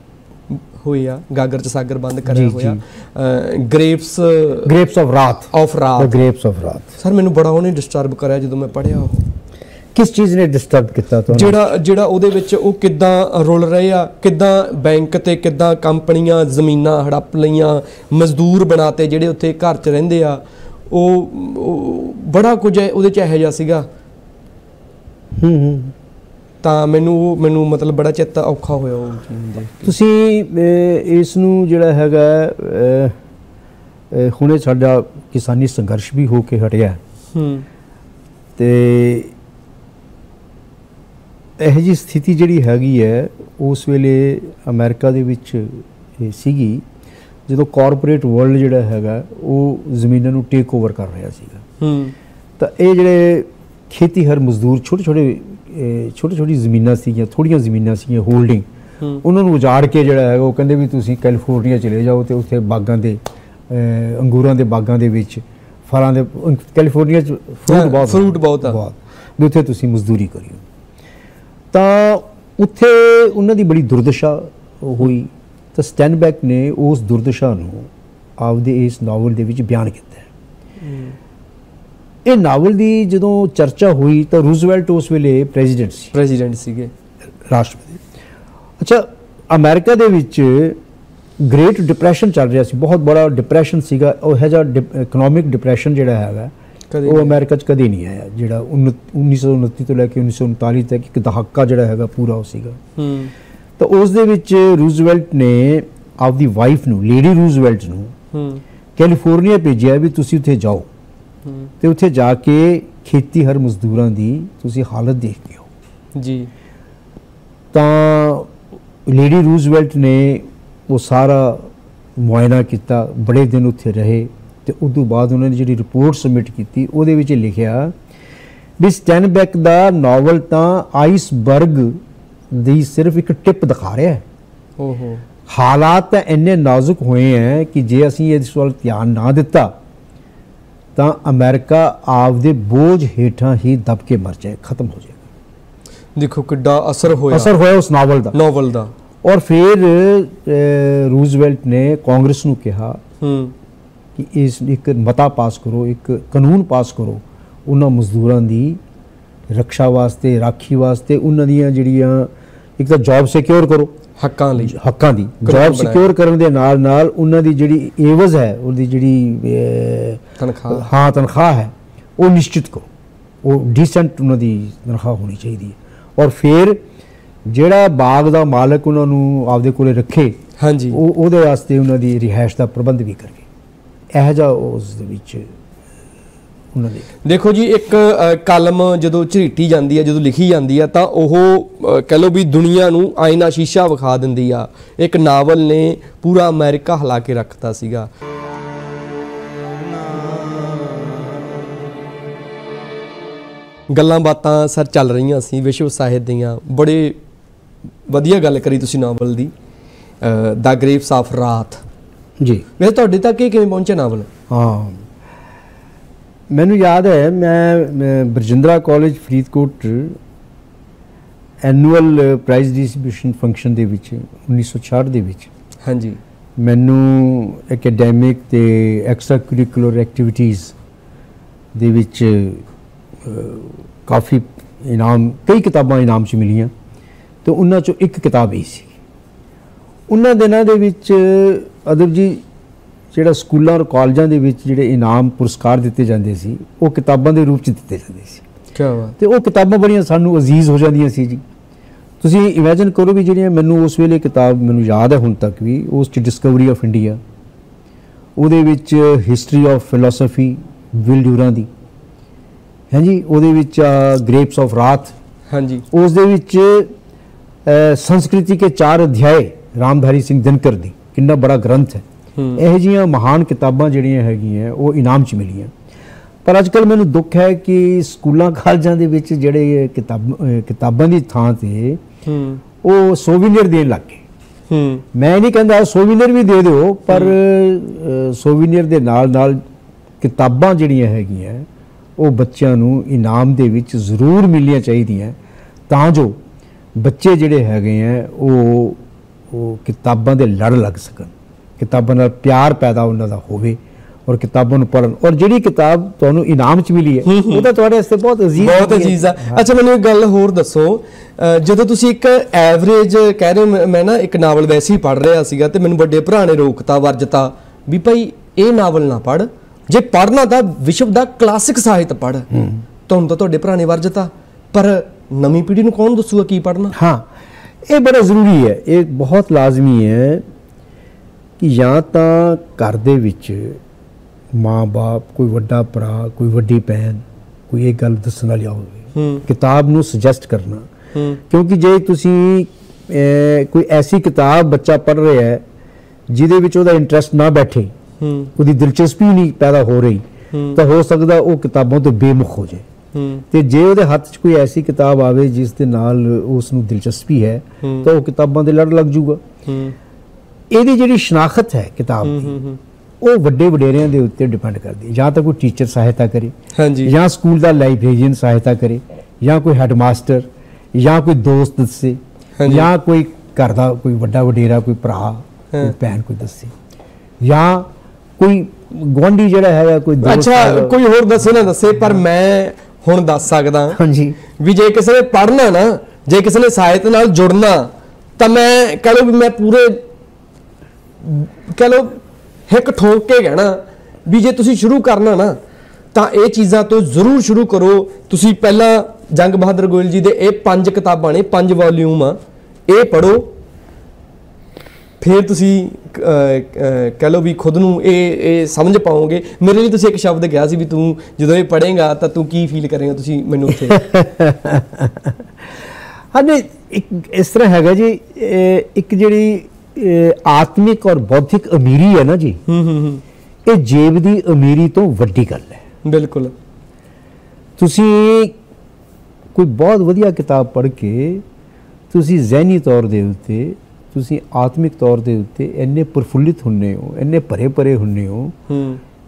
ਹੋਈ ਆ ਗਾਗਰ ਚ ਸਾਗਰ ਬੰਦ ਕਰਿਆ ਹੋਇਆ। Grapes Grapes of Wrath. Of the Wrath Grapes of ਰਾਤ। ਸਰ ਮੈਨੂੰ ਬੜਾ ਉਹਨੇ ਡਿਸਟਰਬ ਕਰਿਆ ਜਦੋਂ ਮੈਂ ਪੜਿਆ ਉਹ। ਕਿਸ ਚੀਜ਼ ਨੇ ਡਿਸਟਰਬ ਕੀਤਾ ਤੁਹਾਨੂੰ? ਜਿਹੜਾ ਜਿਹੜਾ ਉਹਦੇ ਵਿੱਚ ਉਹ ਕਿੱਦਾਂ ਰੁਲ ਰਹੇ ਆ ਕਿੱਦਾਂ ਬੈਂਕ ਤੇ ਕਿੱਦਾਂ ਕੰਪਨੀਆਂ ਜ਼ਮੀਨਾਂ ਹੜੱਪ ਲਈਆਂ ਮਜ਼ਦੂਰ ਬਣਾਤੇ ਜਿਹੜੇ ਉੱਥੇ ਘਰ 'ਚ ਰਹਿੰਦੇ ਆ ਉਹ ਬੜਾ ਕੁਝ ਹੈ ਉਹਦੇ 'ਚ ਇਹੋ ਜਿਹਾ ਸੀਗਾ? ਹੂੰ ਹੂੰ। ਤਾਂ ਮੈਨੂੰ ਉਹ ਮੈਨੂੰ ਮਤਲਬ ਬੜਾ ਚਿੱਤ ਔਖਾ ਹੋਇਆ ਉਹ ਚੀਜ਼ ਤੁਸੀਂ ਇਸ ਨੂੰ ਜਿਹੜਾ ਹੈਗਾ ਹੁਣੇ ਸਾਡਾ ਕਿਸਾਨੀ ਸੰਘਰਸ਼ ਵੀ ਹੋ ਕੇ ਹਟਿਆ। ਹੂੰ। ਤੇ ਇਹ ਜੀ ਸਥਿਤੀ ਜਿਹੜੀ ਹੈਗੀ ਹੈ ਉਸ ਵੇਲੇ ਅਮਰੀਕਾ ਦੇ ਵਿੱਚ ਇਹ ਸੀਗੀ ਜਦੋਂ ਕਾਰਪੋਰੇਟ ਵਰਲਡ ਜਿਹੜਾ ਹੈਗਾ ਉਹ ਜ਼ਮੀਨਾਂ ਨੂੰ ਟੇਕ ਓਵਰ ਕਰ ਰਿਹਾ ਸੀਗਾ। ਹੂੰ। ਤਾਂ ਇਹ ਜਿਹੜੇ ਖੇਤੀ ਹਰ ਮਜ਼ਦੂਰ ਛੋਟੇ ਛੋਟੇ ਛੋਟੀ ਛੋਟੀ ਜ਼ਮੀਨਾਂ ਸੀਗੀਆਂ ਥੋੜੀਆਂ ਜ਼ਮੀਨਾਂ ਸੀਗੀਆਂ ਹੋਲਡਿੰਗ ਉਹਨਾਂ ਨੂੰ ਉਜਾੜ ਕੇ ਜਿਹੜਾ ਹੈਗਾ ਉਹ ਕਹਿੰਦੇ ਵੀ ਤੁਸੀਂ ਕੈਲੀਫੋਰਨੀਆ ਚਲੇ ਜਾਓ ਤੇ ਉੱਥੇ ਬਾਗਾਂ ਦੇ ਅੰਗੂਰਾਂ ਦੇ ਬਾਗਾਂ ਦੇ ਵਿੱਚ ਫਲਾਂ ਦੇ ਕੈਲੀਫੋਰਨੀਆ ਚ ਫਰੂਟ ਬਹੁਤ fruit ਬਹੁਤ ਆ। ਉੱਥੇ ਤੁਸੀਂ ਮਜ਼ਦੂਰੀ ਕਰਿਓ। ਤਾਂ ਉੱਥੇ ਉਹਨਾਂ ਦੀ ਬੜੀ ਦੁਰਦਸ਼ਾ ਹੋਈ। ਤਾਂ ਸਟੈਨਬੈਕ ਨੇ ਉਸ ਦੁਰਦਸ਼ਾ ਨੂੰ ਆਪਦੇ ਇਸ ਨਾਵਲ ਦੇ ਵਿੱਚ ਬਿਆਨ ਕੀਤਾ ਹੈ। ਇਹ ਨਾਵਲ ਦੀ ਜਦੋਂ ਚਰਚਾ ਹੋਈ ਤਾਂ ਰੂਜ਼ਵੈਲਟ ਉਸ ਵੇਲੇ ਪ੍ਰੈਜ਼ੀਡੈਂਟ ਸੀ। ਪ੍ਰੈਜ਼ੀਡੈਂਟ ਸੀਗੇ। ਰਾਸ਼ਟਰਪਤੀ। ਅੱਛਾ ਅਮਰੀਕਾ ਦੇ ਵਿੱਚ ਗ੍ਰੇਟ ਡਿਪਰੈਸ਼ਨ ਚੱਲ ਰਿਹਾ ਸੀ। ਬਹੁਤ ਬੜਾ ਡਿਪਰੈਸ਼ਨ ਸੀਗਾ। ਉਹ ਹੈ ਜਿਹਾ ਇਕਨੋਮਿਕ ਡਿਪਰੈਸ਼ਨ ਜਿਹੜਾ ਹੈਗਾ। ਉਹ ਅਮਰੀਕਾ 'ਚ ਕਦੇ ਨਹੀਂ ਆਇਆ ਜਿਹੜਾ ਉੱਨੀ- 1929 ਤੋਂ ਲੈ ਕੇ 1939 ਤੱਕ ਇੱਕ ਦਹਾਕਾ ਜਿਹੜਾ ਹੈਗਾ ਪੂਰਾ ਉਹ ਸੀਗਾ। ਹੂੰ। ਤਾਂ ਉਸ ਦੇ ਵਿੱਚ ਰੂਜ਼ਵੈਲਟ ਨੇ ਆਪਦੀ ਵਾਈਫ ਨੂੰ ਲੇਡੀ ਰੂਜ਼ਵੈਲਟ ਨੂੰ ਹੂੰ। ਕੈਲੀਫੋਰਨੀਆ ਭੇਜਿਆ ਵੀ ਤੁਸੀਂ ਉੱਥੇ ਜਾਓ। ਹੂੰ। ਤੇ ਉੱਥੇ ਜਾ ਕੇ ਖੇਤੀ ਹਰ ਮਜ਼ਦੂਰਾਂ ਦੀ ਤੁਸੀਂ ਹਾਲਤ ਦੇਖ ਕੇ ਆਓ। ਜੀ। ਤਾਂ ਲੇਡੀ ਰੂਜ਼ਵੈਲਟ ਨੇ ਉਹ ਸਾਰਾ ਮੁਆਇਨਾ ਕੀਤਾ ਬੜੇ ਦਿਨ ਉੱਥੇ ਰਹੇ। ਤੇ ਉਸ ਤੋਂ ਬਾਅਦ ਉਹਨਾਂ ਨੇ ਜਿਹੜੀ ਰਿਪੋਰਟ ਸਬਮਿਟ ਕੀਤੀ ਉਹਦੇ ਵਿੱਚ ਲਿਖਿਆ ਵੀ ਸਟੈਨਬੈਕ ਦਾ ਨਾਵਲ ਤਾਂ ਆਈਸਬਰਗ ਦੀ ਸਿਰਫ ਇੱਕ ਟਿਪ ਦਿਖਾ ਰਿਹਾ ਹੈ। ਓਹੋ। ਹਾਲਾਤ ਤਾਂ ਇੰਨੇ ਨਾਜ਼ੁਕ ਹੋਏ ਹੈ ਕਿ ਜੇ ਅਸੀਂ ਇਸ ਵੱਲ ਧਿਆਨ ਨਾ ਦਿੱਤਾ ਤਾਂ ਅਮਰੀਕਾ ਆਪਦੇ ਬੋਝ ਹੇਠਾਂ ਹੀ ਦਬ ਕੇ ਮਰ ਜਾਏ ਖਤਮ ਹੋ ਜਾਏਗਾ। ਦੇਖੋ ਕਿੱਡਾ ਅਸਰ ਹੋਇਆ। ਅਸਰ ਹੋਇਆ ਉਸ ਨਾਵਲ ਦਾ। ਨੋਵਲ ਦਾ। ਔਰ ਫਿਰ ਰੂਜ਼ਵੈਲਟ ਨੇ ਕਾਂਗਰਸ ਨੂੰ ਕਿਹਾ ਹੂੰ। ਕਿ ਇਸ ਇੱਕ ਮਤਾ ਪਾਸ ਕਰੋ ਇੱਕ ਕਾਨੂੰਨ ਪਾਸ ਕਰੋ ਉਹਨਾਂ ਮਜ਼ਦੂਰਾਂ ਦੀ ਰੱਖਿਆ ਵਾਸਤੇ ਰਾਖੀ ਵਾਸਤੇ ਉਹਨਾਂ ਦੀਆਂ ਜਿਹੜੀਆਂ ਇੱਕ ਤਾਂ ਜੌਬ ਸਿਕਿਉਰ ਕਰੋ ਹੱਕਾਂ ਲਈ। ਹੱਕਾਂ ਦੀ। ਜੌਬ। ਸਿਕਿਉਰ ਕਰਨ ਦੇ ਨਾਲ ਨਾਲ ਉਹਨਾਂ ਦੀ ਜਿਹੜੀ ਏਵਜ਼ ਹੈ ਉਹਦੀ ਜਿਹੜੀ ਤਨਖਾਹ। ਹਾਂ ਤਨਖਾਹ ਹੈ ਉਹ ਨਿਸ਼ਚਿਤ ਕਰੋ। ਉਹ ਡੀਸੈਂਟ ਉਹਨਾਂ ਦੀ ਤਨਖਾਹ ਹੋਣੀ ਚਾਹੀਦੀ ਹੈ। ਔਰ ਫਿਰ ਜਿਹੜਾ ਬਾਗ ਦਾ ਮਾਲਕ ਉਹਨਾਂ ਨੂੰ ਆਪਦੇ ਕੋਲੇ ਰੱਖੇ ਹਾਂਜੀ। ਉਹ ਉਹਦੇ ਵਾਸਤੇ ਉਹਨਾਂ ਦੀ ਰਿਹਾਇਸ਼ ਦਾ ਪ੍ਰਬੰਧ ਵੀ ਕਰੇ ਇਹ ਜਿਹਾ ਉਸ ਦੇ ਵਿੱਚ ਉਹਨਾਂ ਦੇ ਦੇਖੋ ਜੀ ਇੱਕ ਕਲਮ ਜਦੋਂ ਝਰੀਟੀ ਜਾਂਦੀ ਹੈ ਜਦੋਂ ਲਿਖੀ ਜਾਂਦੀ ਹੈ ਤਾਂ ਉਹ ਅ, ਕਹਿ ਲਓ ਵੀ ਦੁਨੀਆ ਨੂੰ ਆਇਨਾ ਸ਼ੀਸ਼ਾ ਵਿਖਾ ਦਿੰਦੀ ਆ। ਇੱਕ ਨਾਵਲ ਨੇ ਪੂਰਾ ਅਮਰੀਕਾ ਹਿਲਾ ਕੇ ਰੱਖਤਾ ਸੀਗਾ। ਗੱਲਾਂ ਬਾਤਾਂ ਸਰ ਚੱਲ ਰਹੀਆਂ ਸੀ ਵਿਸ਼ਵ ਸਾਹਿਤ ਦੀਆਂ। ਬੜੇ ਵਧੀਆ ਗੱਲ ਕਰੀ ਤੁਸੀਂ ਨਾਵਲ ਦੀ। ਦਾ ਗ੍ਰੇਵਸ ਆਫ ਰਾਤ। ਜੀ। ਵੈਸੇ ਤੁਹਾਡੇ ਤੱਕ ਇਹ ਕਿਵੇਂ ਪਹੁੰਚਿਆ ਨਾਵਲ? ਹਾਂ। ਮੈਨੂੰ ਯਾਦ ਹੈ ਮੈਂ Barjindra college Faridkot annual prize distribution function ਦੇ ਵਿੱਚ 1966 ਦੇ ਵਿੱਚ ਹਾਂਜੀ। ਮੈਨੂੰ ਐਕੈਡੈਮਿਕ ਤੇ ਐਕਸਟਰਾ ਕਰਿਕੂਲਰ ਐਕਟੀਵਿਟੀਜ਼ ਦੇ ਵਿੱਚ ਕਾਫੀ ਇਨਾਮ ਕਈ ਕਿਤਾਬਾਂ ਇਨਾਮ 'ਚ ਮਿਲੀਆਂ। ਤੇ ਉਹਨਾਂ 'ਚੋਂ ਇੱਕ ਕਿਤਾਬ ਇਹ ਸੀ। ਉਹਨਾਂ ਦਿਨਾਂ ਦੇ ਵਿੱਚ ਅਦਬ ਜੀ ਜਿਹੜਾ ਸਕੂਲਾਂ ਔਰ ਕਾਲਜਾਂ ਦੇ ਵਿੱਚ ਜਿਹੜੇ ਇਨਾਮ ਪੁਰਸਕਾਰ ਦਿੱਤੇ ਜਾਂਦੇ ਸੀ ਉਹ ਕਿਤਾਬਾਂ ਦੇ ਰੂਪ 'ਚ ਦਿੱਤੇ ਜਾਂਦੇ ਸੀ। ਕੀ ਬਾਤ। ਤੇ ਉਹ ਕਿਤਾਬਾਂ ਬੜੀਆਂ ਸਾਨੂੰ ਅਜ਼ੀਜ਼ ਹੋ ਜਾਂਦੀਆਂ ਸੀ ਜੀ। ਤੁਸੀਂ ਇਮੇਜਿਨ ਕਰੋ ਵੀ ਜਿਹੜੀਆਂ ਮੈਨੂੰ ਉਸ ਵੇਲੇ ਕਿਤਾਬ ਮੈਨੂੰ ਯਾਦ ਹੈ ਹੁਣ ਤੱਕ ਵੀ ਉਸ ਚ ਡਿਸਕਵਰੀ ਆਫ ਇੰਡੀਆ ਉਹਦੇ ਵਿੱਚ history of philosophy Will Durant ਦੀ। ਹਾਂਜੀ ਉਹਦੇ ਵਿੱਚ ਗ੍ਰੇਪਸ ਆਫ ਰਾਤ ਹਾਂਜੀ। ਉਸ ਦੇ ਵਿੱਚ ਸੰਸਕ੍ਰਿਤੀ ਕੇ ਚਾਰ ਅਧਿਆਏ ਰਾਮਧਾਰੀ ਸਿੰਘ ਦਿਨਕਰ ਦੀ ਕਿੰਨਾ ਬੜਾ ਗ੍ਰੰਥ ਹੈ। ਇਹ ਜੀਆਂ ਮਹਾਨ ਕਿਤਾਬਾਂ ਜਿਹੜੀਆਂ ਹੈਗੀਆਂ ਉਹ ਇਨਾਮ 'ਚ ਮਿਲੀਆਂ। ਪਰ ਅੱਜ ਕੱਲ ਮੈਨੂੰ ਦੁੱਖ ਹੈ ਕਿ ਸਕੂਲਾਂ *laughs* ਕਾਲਜਾਂ ਦੇ ਵਿੱਚ ਜਿਹੜੇ ਕਿਤਾਬ ਕਿਤਾਬਾਂ ਦੀ ਥਾਂ ਤੇ ਉਹ ਸੋਵੀਨੀਅਰ ਦੇਣ ਲੱਗ ਗਏ। ਮੈਂ ਨਹੀਂ ਕਹਿੰਦਾ ਸੋਵੀਨੀਅਰ ਵੀ ਦੇ ਦਿਓ ਪਰ ਸੋਵੀਨੀਅਰ ਦੇ ਨਾਲ ਨਾਲ ਕਿਤਾਬਾਂ ਜਿਹੜੀਆਂ ਹੈਗੀਆਂ ਉਹ ਬੱਚਿਆਂ ਨੂੰ ਇਨਾਮ ਦੇ ਵਿੱਚ ਜ਼ਰੂਰ ਮਿਲਣੀਆਂ ਚਾਹੀਦੀਆਂ ਤਾਂ ਜੋ ਬੱਚੇ ਜਿਹੜੇ ਹੈਗੇ ਆ ਉਹ ਉਹ ਕਿਤਾਬਾਂ ਦੇ ਲੜ ਲੱਗ ਸਕਣ। ਕਿਤਾਬਾਂ ਨਾਲ ਪਿਆਰ ਪੈਦਾ ਉਹਨਾਂ ਦਾ ਹੋਵੇ ਔਰ ਕਿਤਾਬਾਂ ਨੂੰ ਪੜ੍ਹਨ। ਔਰ ਜਿਹੜੀ ਕਿਤਾਬ ਤੁਹਾਨੂੰ ਇਨਾਮ 'ਚ ਮਿਲੀ ਹੈ ਉਹ ਤਾਂ ਤੁਹਾਡੇ ਵਾਸਤੇ ਬਹੁਤ ਅਜ਼ੀਜ਼ ਬਹੁਤ। ਅਜੀਜ਼ ਆ। ਅੱਛਾ ਮੈਨੂੰ ਇੱਕ ਗੱਲ ਹੋਰ ਦੱਸੋ। ਜਦੋਂ ਤੁਸੀਂ ਇੱਕ ਐਵਰੇਜ ਕਹਿ ਰਹੇ ਹੋ ਮੈਂ- ਨਾ ਇੱਕ ਨਾਵਲ ਵੈਸੇ ਹੀ ਪੜ੍ਹ ਰਿਹਾ ਸੀਗਾ ਤੇ ਮੈਨੂੰ ਵੱਡੇ ਭਰਾ ਨੇ ਰੋਕਤਾ ਵਰਜਤਾ ਵੀ ਭਾਈ ਇਹ ਨਾਵਲ ਨਾ ਪੜ੍ਹ। ਜੇ ਪੜ੍ਹਨਾ ਤਾਂ ਵਿਸ਼ਵ ਦਾ ਕਲਾਸਿਕ ਸਾਹਿਤ ਪੜ੍ਹ। ਤੁਹਾਨੂੰ ਤਾਂ ਤੁਹਾਡੇ ਭਰਾ ਨੇ ਵਰਜਤਾ। ਪਰ ਨਵੀਂ ਪੀੜ੍ਹੀ ਨੂੰ ਕੌਣ ਦੱਸੂਗਾ ਕੀ ਪੜ੍ਹਨਾ? ਹਾਂ। ਇਹ ਬੜਾ ਜ਼ਰੂਰੀ ਹੈ ਇਹ ਬਹੁਤ ਲਾਜ਼ਮੀ ਹੈ ਕਿ ਜਾਂ ਤਾਂ ਘਰ ਦੇ ਵਿੱਚ ਮਾਂ-ਬਾਪ ਕੋਈ ਵੱਡਾ ਭਰਾ ਕੋਈ ਵੱਡੀ ਭੈਣ ਕੋਈ ਇਹ ਗੱਲ ਦੱਸਣ ਵਾਲੀ ਹੋਵੇ ਕਿਤਾਬ ਨੂੰ ਸੁਜੈਸਟ ਕਰਨਾ। ਕਿਉਂਕਿ ਜੇ ਤੁਸੀਂ ਕੋਈ ਐਸੀ ਕਿਤਾਬ ਬੱਚਾ ਪੜ੍ਹ ਰਿਹਾ ਹੈ ਜਿਹਦੇ ਵਿੱਚ ਉਹਦਾ ਇੰਟਰਸਟ ਨਾ ਬੈਠੇ ਉਹਦੀ ਦਿਲਚਸਪੀ ਨਹੀਂ ਪੈਦਾ ਹੋ ਰਹੀ। ਤਾਂ ਹੋ ਸਕਦਾ ਉਹ ਕਿਤਾਬਾਂ ਤੋਂ ਬੇਮੁਖ ਹੋ ਜਾਏ। ਤੇ ਜੇ ਉਹਦੇ ਹੱਥ 'ਚ ਕੋਈ ਐਸੀ ਕਿਤਾਬ ਆਵੇ ਜਿਸ ਦੇ ਨਾਲ ਉਸ ਨੂੰ ਦਿਲਚਸਪੀ ਹੈ। ਤਾਂ ਉਹ ਕਿਤਾਬਾਂ ਦੇ ਲੜ ਲੱਗ ਜਾਊਗਾ ਇਹਦੀ ਜਿਹੜੀ ਸ਼ਨਾਖਤ ਹੈ ਕਿਤਾਬ ਦੀ ਉਹ ਵੱਡੇ ਵਡੇਰਿਆਂ ਦੇ ਉੱਤੇ ਡਿਪੈਂਡ ਕਰਦੀ ਹੈ ਜਾਂ ਤਾਂ ਕੋਈ ਟੀਚਰ ਸਹਾਇਤਾ ਕਰੇ ਹਾਂਜੀ ਜਾਂ ਸਕੂਲ ਦਾ ਲਾਇਬ੍ਰੇਰੀਅਨ ਸਹਾਇਤਾ ਕਰੇ ਜਾਂ ਕੋਈ ਹੈਡਮਾਸਟਰ ਜਾਂ ਕੋਈ ਦੋਸਤ ਦੱਸੇ। ਜਾਂ ਕੋਈ ਘਰ ਦਾ ਕੋਈ ਵੱਡਾ ਵਡੇਰਾ ਕੋਈ ਭਰਾ ਕੋਈ। ਭੈਣ ਕੋਈ ਦੱਸੇ ਜਾਂ ਕੋਈ ਗੁਆਂਢੀ ਜਿਹੜਾ ਹੈਗਾ ਕੋਈ ਅੱਛਾ। ਕੋਈ ਹੋਰ ਦੱਸੇ ਨਾ ਦੱਸੇ ਪਰ ਮੈਂ ਹੁਣ ਦੱਸ ਸਕਦਾ। ਹਾਂਜੀ। ਵੀ ਜੇ ਕਿਸੇ ਨੇ ਪੜ੍ਹਨਾ ਨਾ ਜੇ ਕਿਸੇ ਨੇ ਸਾਹਿਤ ਨਾਲ ਜੁੜਨਾ ਤਾਂ ਮੈਂ ਕਹ ਲਓ ਵੀ ਮੈਂ ਪੂਰੇ ਕਹ ਲਓ ਹਿੱਕ ਠੋਕ ਕੇ ਕਹਿਣਾ ਵੀ ਜੇ ਤੁਸੀਂ ਸ਼ੁਰੂ ਕਰਨਾ ਨਾ ਤਾਂ ਇਹ ਚੀਜ਼ਾਂ ਤੋਂ ਜ਼ਰੂਰ ਸ਼ੁਰੂ ਕਰੋ। ਤੁਸੀਂ ਪਹਿਲਾਂ ਜੰਗ ਬਹਾਦਰ ਗੋਇਲ ਜੀ ਦੇ ਇਹ ਪੰਜ ਕਿਤਾਬਾਂ ਨੇ ਪੰਜ ਵੋਲਿਊਮ ਆ ਇਹ ਪੜੋ ਫਿਰ ਤੁਸੀਂ ਕਹਿ ਲਓ ਵੀ ਖੁਦ ਨੂੰ ਇਹ ਇਹ ਸਮਝ ਪਾਓਗੇ। ਮੇਰੇ ਲਈ ਤੁਸੀਂ ਇੱਕ ਸ਼ਬਦ ਕਿਹਾ ਸੀ ਵੀ ਤੂੰ ਜਦੋਂ ਇਹ ਪੜ੍ਹੇਗਾ ਤਾਂ ਤੂੰ ਕੀ ਫੀਲ ਕਰੇਗਾ ਤੁਸੀਂ ਮੈਨੂੰ ਉੱਥੇ? ਹਾਂਜੀ ਇੱਕ ਇਸ ਤਰ੍ਹਾਂ ਹੈਗਾ ਜੀ ਇੱਕ ਜਿਹੜੀ ਆਤਮਿਕ ਔਰ ਬੌਧਿਕ ਅਮੀਰੀ ਹੈ ਨਾ ਜੀ ਹੂੰ ਹੂੰ ਹੂੰ। ਇਹ ਜੇਬ ਦੀ ਅਮੀਰੀ ਤੋਂ ਵੱਡੀ ਗੱਲ ਹੈ। ਬਿਲਕੁਲ। ਤੁਸੀਂ ਕੋਈ ਬਹੁਤ ਵਧੀਆ ਕਿਤਾਬ ਪੜ੍ਹ ਕੇ ਤੁਸੀਂ ਜ਼ਿਹਨੀ ਤੌਰ ਦੇ ਉੱਤੇ ਤੁਸੀਂ ਆਤਮਿਕ ਤੌਰ ਦੇ ਉੱਤੇ ਇੰਨੇ ਪ੍ਰਫੁੱਲਿਤ ਹੁੰਨੇ ਹੋ ਇੰਨੇ ਭਰੇ ਭਰੇ ਹੁੰਨੇ ਹੋ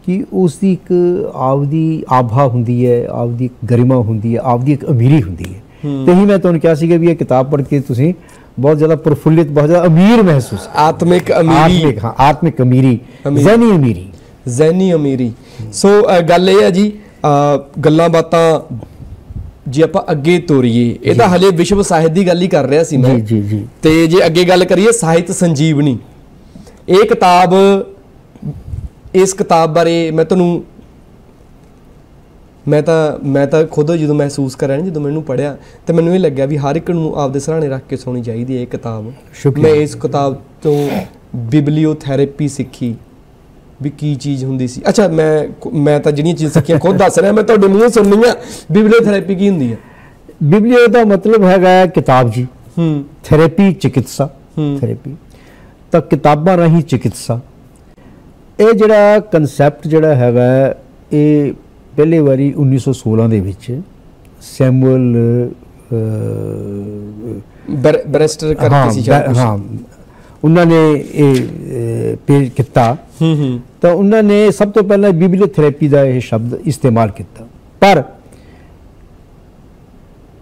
ਕਿ ਉਸ ਦੀ ਇੱਕ ਆਪਦੀ ਆਭਾ ਹੁੰਦੀ ਹੈ ਆਪਦੀ ਇੱਕ ਗਰਿਮਾ ਹੁੰਦੀ ਹੈ ਆਪਦੀ ਇੱਕ ਅਮੀਰੀ ਹੁੰਦੀ ਹੈ। ਤੇ ਹੀ ਮੈਂ ਤੁਹਾਨੂੰ ਕਿਹਾ ਸੀਗਾ ਵੀ ਇਹ ਕਿਤਾਬ ਪੜ੍ਹ ਕੇ ਤੁਸੀਂ ਬਹੁਤ ਜ਼ਿਆਦਾ ਪ੍ਰਫੁੱਲਿਤ ਬਹੁਤ ਜ਼ਿਆਦਾ ਅਮੀਰ ਮਹਿਸੂਸ ਆਤਮਿਕ ਅਮੀਰੀ। ਆਤਮਿਕ ਹਾਂ ਆਤਮਿਕ ਅਮੀਰੀ। ਜ਼ਿਹਨੀ ਅਮੀਰੀ। ਜ਼ੈਨੀ ਅਮੀਰੀ। ਸੋ ਗੱਲ ਇਹ ਹੈ ਜੀ ਗੱਲਾਂ ਬਾਤਾਂ ਜੇ ਆਪਾਂ ਅੱਗੇ ਤੋਰੀਏ ਇਹ ਤਾਂ ਹਲੇ ਵਿਸ਼ਵ ਸਾਹਿਤ ਦੀ ਗੱਲ ਹੀ ਕਰ ਰਿਹਾ ਸੀ ਮੈਂ। ਜੀ ਜੀ ਜੀ। ਤੇ ਜੇ ਅੱਗੇ ਗੱਲ ਕਰੀਏ ਸਾਹਿਤ ਸੰਜੀਵਨੀ ਇਹ ਕਿਤਾਬ ਇਸ ਕਿਤਾਬ ਬਾਰੇ ਮੈਂ ਤੁਹਾਨੂੰ ਮੈਂ ਤਾਂ ਮੈਂ ਤਾਂ ਖੁਦ ਜਦੋਂ ਮਹਿਸੂਸ ਕਰਿਆ ਨਾ ਜਦੋਂ ਮੈਨੂੰ ਪੜਿਆ ਤੇ ਮੈਨੂੰ ਇਹ ਲੱਗਿਆ ਵੀ ਹਰ ਇੱਕ ਨੂੰ ਆਪਦੇ ਸਰਾਣੇ ਰੱਖ ਕੇ ਸੋਣੀ ਚਾਹੀਦੀ ਹੈ ਇਹ ਕਿਤਾਬ। ਮੈਂ ਇਸ ਕਿਤਾਬ ਤੋਂ ਬਿਬਲੀਓਥੈਰੇਪੀ ਸਿੱਖੀ। ਵੀ ਕੀ ਚੀਜ਼ ਹੁੰਦੀ ਸੀ। ਅੱਛਾ ਮੈਂ ਮੈਂ ਤਾਂ ਜਿਹੜੀਆਂ ਚੀਜ਼ਾਂ ਸਿੱਖੀਆਂ ਖੁਦ ਦੱਸ ਰਿਹਾ ਮੈਂ ਤੁਹਾਡੇ ਮੂੰਹੋਂ ਸੁਣਨੀਆਂ ਬਿਬਲੀਓਥੈਰੇਪੀ ਕੀ ਹੁੰਦੀ ਹੈ? ਬਿਬਲੀਓ ਦਾ ਮਤਲਬ ਹੈਗਾ ਕਿਤਾਬ ਜੀ। ਹੂੰ। ਥੈਰੇਪੀ ਚਿਕਿਤਸਾ। ਹੂੰ। ਥੈਰੇਪੀ ਤਾਂ ਕਿਤਾਬਾਂ ਰਾਹੀਂ ਚਿਕਿਤਸਾ। ਇਹ ਜਿਹੜਾ ਕਨਸੈਪਟ ਜਿਹੜਾ ਹੈਗਾ ਇਹ ਪਹਿਲੀ ਵਾਰੀ 1916 ਦੇ ਵਿੱਚ ਸੈਮੂਅਲ ਬੈਰਿਸਟਰ ਕਰਕੇ ਸੀ। ਹਾਂ। ਉਹਨਾਂ ਨੇ ਇਹ ਪੇਸ਼ ਕੀਤਾ। ਹੂੰ ਹੂੰ। ਤਾਂ ਉਹਨਾਂ ਨੇ ਸਭ ਤੋਂ ਪਹਿਲਾਂ ਬਿਬਲੀਓਥੈਰੇਪੀ ਦਾ ਇਹ ਸ਼ਬਦ ਇਸਤੇਮਾਲ ਕੀਤਾ। ਪਰ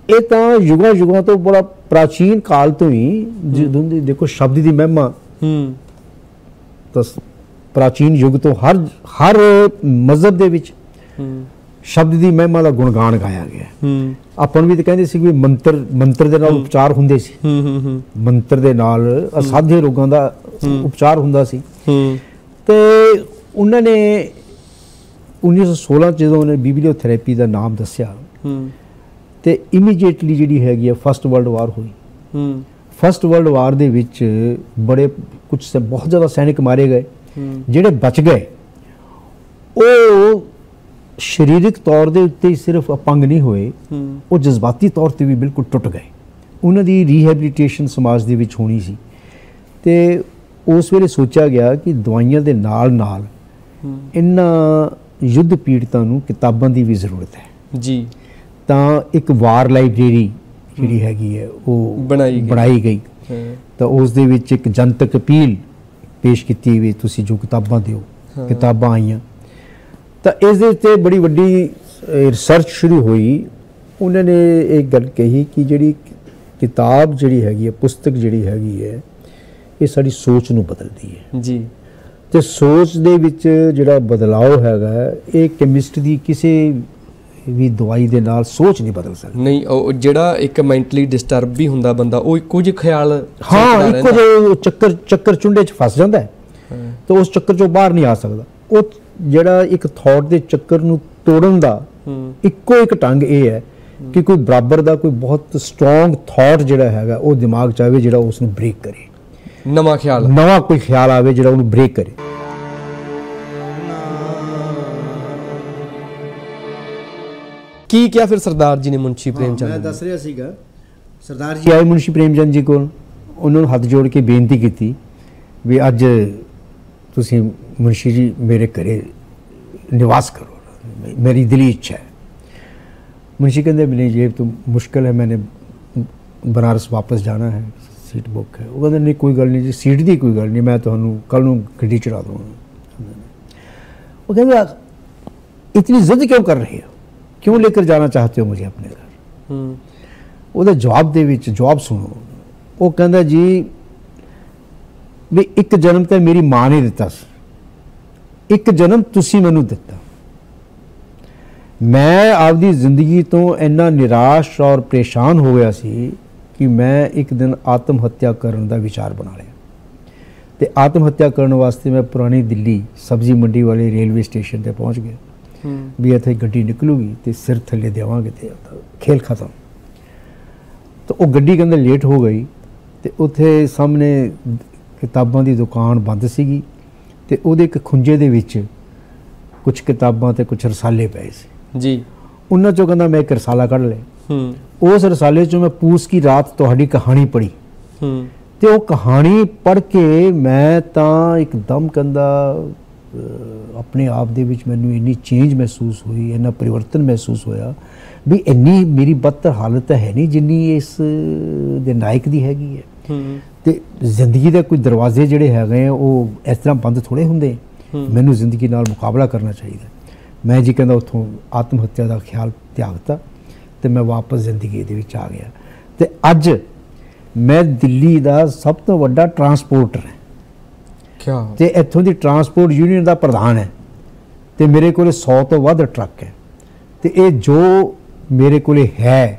ਇਹ ਤਾਂ ਯੁਗਾਂ ਯੁਗਾਂ ਤੋਂ ਬੜਾ ਪ੍ਰਾਚੀਨ ਕਾਲ ਤੋਂ ਹੀ ਜਦੋਂ ਦੀ ਦੇਖੋ ਸ਼ਬਦ ਦੀ ਮਹਿਮਾ ਹੂੰ। ਤਾਂ ਪ੍ਰਾਚੀਨ ਯੁੱਗ ਤੋਂ ਹਰ ਹਰ ਮਜ਼ਹਬ ਦੇ ਵਿੱਚ ਹੂੰ। ਸ਼ਬਦ ਦੀ ਮਹਿਮਾ ਦਾ ਗੁਣਗਾਨ ਗਾਇਆ ਗਿਆ। ਹੈ। ਆਪਾਂ ਨੂੰ ਵੀ ਤਾਂ ਕਹਿੰਦੇ ਸੀ ਵੀ ਮੰਤਰ ਮੰਤਰ ਦੇ ਨਾਲ ਉਪਚਾਰ ਹੁੰਦੇ ਸੀ। ਹੂੰ ਹੂੰ ਹੂੰ। ਮੰਤਰ ਦੇ ਨਾਲ ਅਸਾਧੇ ਰੋਗਾਂ ਦਾ ਉਪਚਾਰ ਹੁੰਦਾ ਸੀ। ਹੂੰ। ਤੇ ਉਹਨਾਂ ਨੇ 1916 ਚ ਜਦੋਂ ਉਹਨੇ ਬਿਬਲੀਓਥੈਰੇਪੀ ਦਾ ਨਾਮ ਦੱਸਿਆ ਹੂੰ। ਤੇ ਇਮੀਡੀਏਟਲੀ ਜਿਹੜੀ ਹੈਗੀ ਹੈ ਫਸਟ ਵਰਲਡ ਵਾਰ ਹੋਈ। ਹੂੰ। ਫਸਟ ਵਰਲਡ ਵਾਰ ਦੇ ਵਿੱਚ ਬੜੇ ਕੁਝ ਬਹੁਤ ਜ਼ਿਆਦਾ ਸੈਨਿਕ ਮਾਰੇ ਗਏ। ਜਿਹੜੇ ਬਚ ਗਏ ਉਹ ਸਰੀਰਕ ਤੌਰ ਦੇ ਉੱਤੇ ਹੀ ਸਿਰਫ ਅਪੰਗ ਨਹੀਂ ਹੋਏ ਉਹ ਜਜ਼ਬਾਤੀ ਤੌਰ ਤੇ ਵੀ ਬਿਲਕੁਲ ਟੁੱਟ ਗਏ। ਉਹਨਾਂ ਦੀ ਰੀਹੈਬਿਲਿਟੇਸ਼ਨ ਸਮਾਜ ਦੇ ਵਿੱਚ ਹੋਣੀ ਸੀ। ਤੇ ਉਸ ਵੇਲੇ ਸੋਚਿਆ ਗਿਆ ਕਿ ਦਵਾਈਆਂ ਦੇ ਨਾਲ ਨਾਲ ਇਹਨਾਂ ਯੁੱਧ ਪੀੜਤਾਂ ਨੂੰ ਕਿਤਾਬਾਂ ਦੀ ਵੀ ਜ਼ਰੂਰਤ ਹੈ। ਜੀ। ਤਾਂ ਇੱਕ ਵਾਰ ਲਾਇਬ੍ਰੇਰੀ ਜਿਹੜੀ ਹੈਗੀ ਹੈ ਉਹ ਬਣਾਈ ਗਈ। ਬਣਾਈ ਗਈ। ਤਾਂ ਉਸ ਦੇ ਵਿੱਚ ਇੱਕ ਜਨਤਕ ਅਪੀਲ ਪੇਸ਼ ਕੀਤੀ ਵੀ ਤੁਸੀਂ ਜੋ ਕਿਤਾਬਾਂ ਦਿਓ। ਕਿਤਾਬਾਂ ਆਈਆਂ। ਤਾਂ ਇਸ ਦੇ ਉੱਤੇ ਬੜੀ ਵੱਡੀ ਰਿਸਰਚ ਸ਼ੁਰੂ ਹੋਈ। ਉਹਨਾਂ ਨੇ ਇੱਕ ਗੱਲ ਕਹੀ ਕਿ ਜਿਹੜੀ ਕਿਤਾਬ ਜਿਹੜੀ ਹੈਗੀ ਹੈ ਪੁਸਤਕ ਜਿਹੜੀ ਹੈਗੀ ਹੈ ਇਹ ਸਾਡੀ ਸੋਚ ਨੂੰ ਬਦਲਦੀ ਹੈ। ਜੀ। ਤੇ ਸੋਚ ਦੇ ਵਿੱਚ ਜਿਹੜਾ ਬਦਲਾਅ ਹੈਗਾ ਇਹ ਕੈਮਿਸਟ ਦੀ ਕਿਸੇ ਵੀ ਦਵਾਈ ਦੇ ਨਾਲ ਸੋਚ ਨਹੀਂ ਬਦਲ ਸਕਦੀ। ਨਹੀਂ ਉਹ ਜਿਹੜਾ ਇੱਕ ਮੈਂਟਲੀ ਡਿਸਟਰਬ ਵੀ ਹੁੰਦਾ ਬੰਦਾ ਉਹ ਇੱਕੋ ਜਿਹੇ ਖਿਆਲ ਹਾਂ ਇੱਕੋ। ਜਿਹੇ ਚੱਕਰ ਚੱਕਰ ਚੁੰਡੇ 'ਚ ਫਸ ਜਾਂਦਾ ਹਾਂ। ਤੇ ਉਸ ਚੱਕਰ ਚੋਂ ਬਾਹਰ ਨਹੀਂ ਆ ਸਕਦਾ। ਉਹ ਜਿਹੜਾ ਇੱਕ ਥਾਟ ਦੇ ਚੱਕਰ ਨੂੰ ਤੋੜਨ ਦਾ ਇੱਕੋ ਇੱਕ ਢੰਗ ਇਹ ਹੈ ਕਿ ਕੋਈ ਬਰਾਬਰ ਦਾ ਕੋਈ ਬਹੁਤ ਸਟਰੋਂਗ ਥਾਟ ਜਿਹੜਾ ਹੈਗਾ ਉਹ ਦਿਮਾਗ 'ਚ ਆਵੇ ਜਿਹੜਾ ਉਸ ਨੂੰ ਬ੍ਰੇਕ ਕਰੇ। ਨਵਾਂ ਖਿਆਲ। ਨਵਾਂ ਕੋਈ ਖਿਆਲ ਆਵੇ ਜਿਹੜਾ ਉਹਨੂੰ ਬ੍ਰੇਕ ਕਰੇ। ਕੀ ਕਿਹਾ ਫਿਰ ਸਰਦਾਰ ਜੀ ਨੇ ਮੁੰਸ਼ੀ ਪ੍ਰੇਮ ਚੰਦ ਮੈਂ ਨੂੰ? ਦੱਸ ਰਿਹਾ ਸੀਗਾ ਸਰਦਾਰ ਜੀ ਆਏ ਮੁਨਸ਼ੀ ਪ੍ਰੇਮ ਚੰਦ ਜੀ ਕੋਲ? ਉਹਨਾਂ ਨੂੰ ਹੱਥ ਜੋੜ ਕੇ ਬੇਨਤੀ ਕੀਤੀ ਵੀ ਅੱਜ ਤੁਸੀਂ ਮੁਨਸ਼ੀ ਜੀ ਮੇਰੇ ਘਰੇ ਨਿਵਾਸ ਕਰੋ ਮੇਰੀ ਦਿਲੀ ਇੱਛਾ ਹੈ मुंशी कहते मेरी जेब तो मुश्किल है मैंने बनारस वापस जाना है सीट बुक है वो कहते नहीं कोई गल नहीं जी सीट ਦੀ ਕੋਈ ਗੱਲ ਨਹੀਂ ਮੈਂ ਤੁਹਾਨੂੰ ਕੱਲ ਨੂੰ ਗੱਡੀ ਚੜਾ ਦੂੰਗਾ वो कहते "आप इतनी जिद क्यों कर रहे हो क्यों लेकर जाना चाहते हो मुझे अपने घर ਹੂੰ ਉਹਦੇ ਜਵਾਬ ਦੇ ਵਿੱਚ ਜਵਾਬ ਸੁਣੋ ਉਹ ਕਹਿੰਦਾ ਜੀ ਵੀ ਇੱਕ ਜਨਮ ਤਾਂ ਮੇਰੀ ਮਾਂ ਨੇ ਦਿੱਤਾ ਸੀ ਇੱਕ ਜਨਮ ਤੁਸੀਂ ਮੈਨੂੰ ਦਿੱਤਾ। ਮੈਂ ਆਪਦੀ ਜ਼ਿੰਦਗੀ ਤੋਂ ਇੰਨਾ ਨਿਰਾਸ਼ ਔਰ ਪਰੇਸ਼ਾਨ ਹੋ ਗਿਆ ਸੀ ਕਿ ਮੈਂ ਇੱਕ ਦਿਨ ਆਤਮ ਹੱਤਿਆ ਕਰਨ ਦਾ ਵਿਚਾਰ ਬਣਾ ਲਿਆ। ਤੇ ਆਤਮ ਹੱਤਿਆ ਕਰਨ ਵਾਸਤੇ ਮੈਂ ਪੁਰਾਣੀ ਦਿੱਲੀ ਸਬਜ਼ੀ ਮੰਡੀ ਵਾਲੇ ਰੇਲਵੇ ਸਟੇਸ਼ਨ ਤੇ ਪਹੁੰਚ ਗਿਆ। ਵੀ ਇੱਥੇ ਗੱਡੀ ਨਿਕਲੂਗੀ ਤੇ ਸਿਰ ਥੱਲੇ ਦੇਵਾਂਗੇ ਤੇ ਖੇਲ ਖਤਮ। ਤਾਂ ਉਹ ਗੱਡੀ ਕਹਿੰਦੇ ਲੇਟ ਹੋ ਗਈ ਤੇ ਉੱਥੇ ਸਾਹਮਣੇ ਕਿਤਾਬਾਂ ਦੀ ਦੁਕਾਨ ਬੰਦ ਸੀਗੀ। ਤੇ ਉਹਦੇ ਇੱਕ ਖੁੰਝੇ ਦੇ ਵਿੱਚ ਕੁਝ ਕਿਤਾਬਾਂ ਤੇ ਕੁਝ ਰਸਾਲੇ ਪਏ ਸੀ। ਜੀ। ਉਹਨਾਂ ਚੋਂ ਕਹਿੰਦਾ ਮੈਂ ਇੱਕ ਰਸਾਲਾ ਕੱਢ ਲਿਆ। ਹੂੰ। ਉਸ ਰਸਾਲੇ ਚੋਂ ਮੈਂ ਪੂਸ ਕੀ ਰਾਤ ਤੁਹਾਡੀ ਕਹਾਣੀ ਪੜ੍ਹੀ। ਹੂੰ। ਤੇ ਉਹ ਕਹਾਣੀ ਪੜ੍ਹ ਕੇ ਮੈਂ ਤਾਂ ਇੱਕਦਮ ਕੰਦਾ ਅਹ, ਆਪਣੇ ਆਪ ਦੇ ਵਿੱਚ ਮੈਨੂੰ ਇੰਨੀ ਚੇਂਜ ਮਹਿਸੂਸ ਹੋਈ ਇੰਨਾ ਪਰਿਵਰਤਨ ਮਹਿਸੂਸ ਹੋਇਆ ਵੀ ਇੰਨੀ ਮੇਰੀ ਬਦਤਰ ਹਾਲਤ ਹੈ ਨਹੀਂ ਜਿੰਨੀ ਇਸ ਦੇ ਨਾਇਕ ਦੀ ਹੈਗੀ ਹੂੰ। ਤੇ ਜ਼ਿੰਦਗੀ ਦੇ ਕੋਈ ਦਰਵਾਜ਼ੇ ਜਿਹੜੇ ਹੈਗੇ ਆ ਉਹ ਇਸ ਤਰ੍ਹਾਂ ਬੰਦ ਥੋੜੇ ਹੁੰਦੇ। ਮੈਨੂੰ ਜ਼ਿੰਦਗੀ ਨਾਲ ਮੁਕਾਬਲਾ ਕਰਨਾ ਚਾਹੀਦਾ। ਮੈਂ ਜੀ ਕਹਿੰਦਾ ਉੱਥੋਂ ਆਤਮ ਹੱਤਿਆ ਦਾ ਖਿਆਲ ਤਿਆਗਤਾ ਤੇ ਮੈਂ ਵਾਪਸ ਜ਼ਿੰਦਗੀ ਦੇ ਵਿੱਚ ਆ ਗਿਆ। ਤੇ ਅੱਜ ਮੈਂ ਦਿੱਲੀ ਦਾ ਸਭ ਤੋਂ ਵੱਡਾ ਟਰਾਂਸਪੋਰਟਰ ਹਾਂ। ਕੀ ਤੇ ਇੱਥੋਂ ਦੀ ਟਰਾਂਸਪੋਰਟ ਯੂਨੀਅਨ ਦਾ ਪ੍ਰਧਾਨ ਹੈ। ਤੇ ਮੇਰੇ ਕੋਲੇ 100 ਤੋਂ ਵੱਧ ਟਰੱਕ ਹੈ। ਤੇ ਇਹ ਜੋ ਮੇਰੇ ਕੋਲੇ ਹੂੰ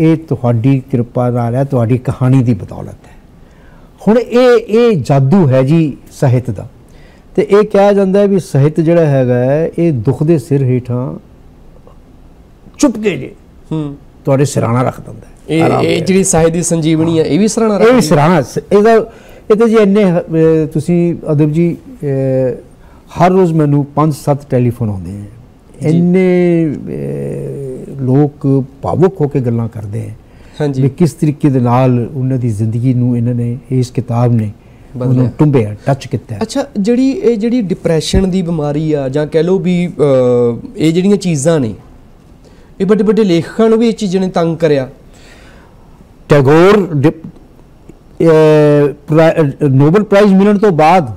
ਇਹ ਤੁਹਾਡੀ ਕਿਰਪਾ ਨਾਲ ਹੈ ਤੁਹਾਡੀ ਕਹਾਣੀ ਦੀ ਬਦੌਲਤ ਹੈ। ਹੁਣ ਇਹ ਇਹ ਜਾਦੂ ਹੈ ਜੀ ਸਾਹਿਤ ਦਾ। ਤੇ ਇਹ ਕਿਹਾ ਜਾਂਦਾ ਹੈ ਵੀ ਸਾਹਿਤ ਜਿਹੜਾ ਹੈਗਾ ਹੈ, ਇਹ ਦੁੱਖ ਦੇ ਸਿਰ ਹੇਠਾਂ ਚੁੱਪ ਕੇ ਜੇ ਹੂੰ। ਤੁਹਾਡੇ ਸਿਰਾਣਾ ਰੱਖ ਦਿੰਦਾ ਹੈ। ਇਹ ਇਹ। ਜਿਹੜੀ ਸਾਹਿਤ ਦੀ ਸੰਜੀਵਨੀ ਆ ਇਹ ਵੀ ਸਰਾਣਾ ਇਹ ਵੀ ਸਿਰਾਣਾ ਇਹਦਾ ਇਹ ਤਾਂ ਜੀ ਇੰਨੇ ਤੁਸੀਂ ਅਦਬ ਜੀ ਹਰ ਰੋਜ਼ ਮੈਨੂੰ 5-7 ਟੈਲੀਫੋਨ ਆਉਂਦੇ ਆ ਇੰਨੇ ਲੋਕ ਭਾਵੁਕ ਹੋ ਕੇ ਗੱਲਾਂ ਕਰਦੇ ਆ ਹਾਂਜੀ ਵੀ ਕਿਸ ਤਰੀਕੇ ਦੇ ਨਾਲ ਉਹਨਾਂ ਦੀ ਜ਼ਿੰਦਗੀ ਨੂੰ ਇਹਨਾਂ ਨੇ ਇਸ ਕਿਤਾਬ ਨੇ। ਉਹਨੂੰ ਟੁੰਬਿਆ ਟੱਚ ਕੀਤਾ ਹੈ। ਅੱਛਾ ਜਿਹੜੀ ਇਹ ਜਿਹੜੀ ਡਿਪਰੈਸ਼ਨ ਦੀ ਬਿਮਾਰੀ ਆ ਜਾਂ ਕਹਿ ਲਓ ਵੀ ਇਹ ਜਿਹੜੀਆਂ ਚੀਜ਼ਾਂ ਨੇ ਇਹ ਵੱਡੇ ਵੱਡੇ ਲੇਖਕਾਂ ਨੂੰ ਵੀ ਇਹ ਚੀਜ਼ਾਂ ਨੇ ਤੰਗ ਕਰਿਆ ਟੈਗੋਰ ਨੋਬਲ ਪ੍ਰਾਈਜ਼ ਮਿਲਣ ਤੋਂ ਬਾਅਦ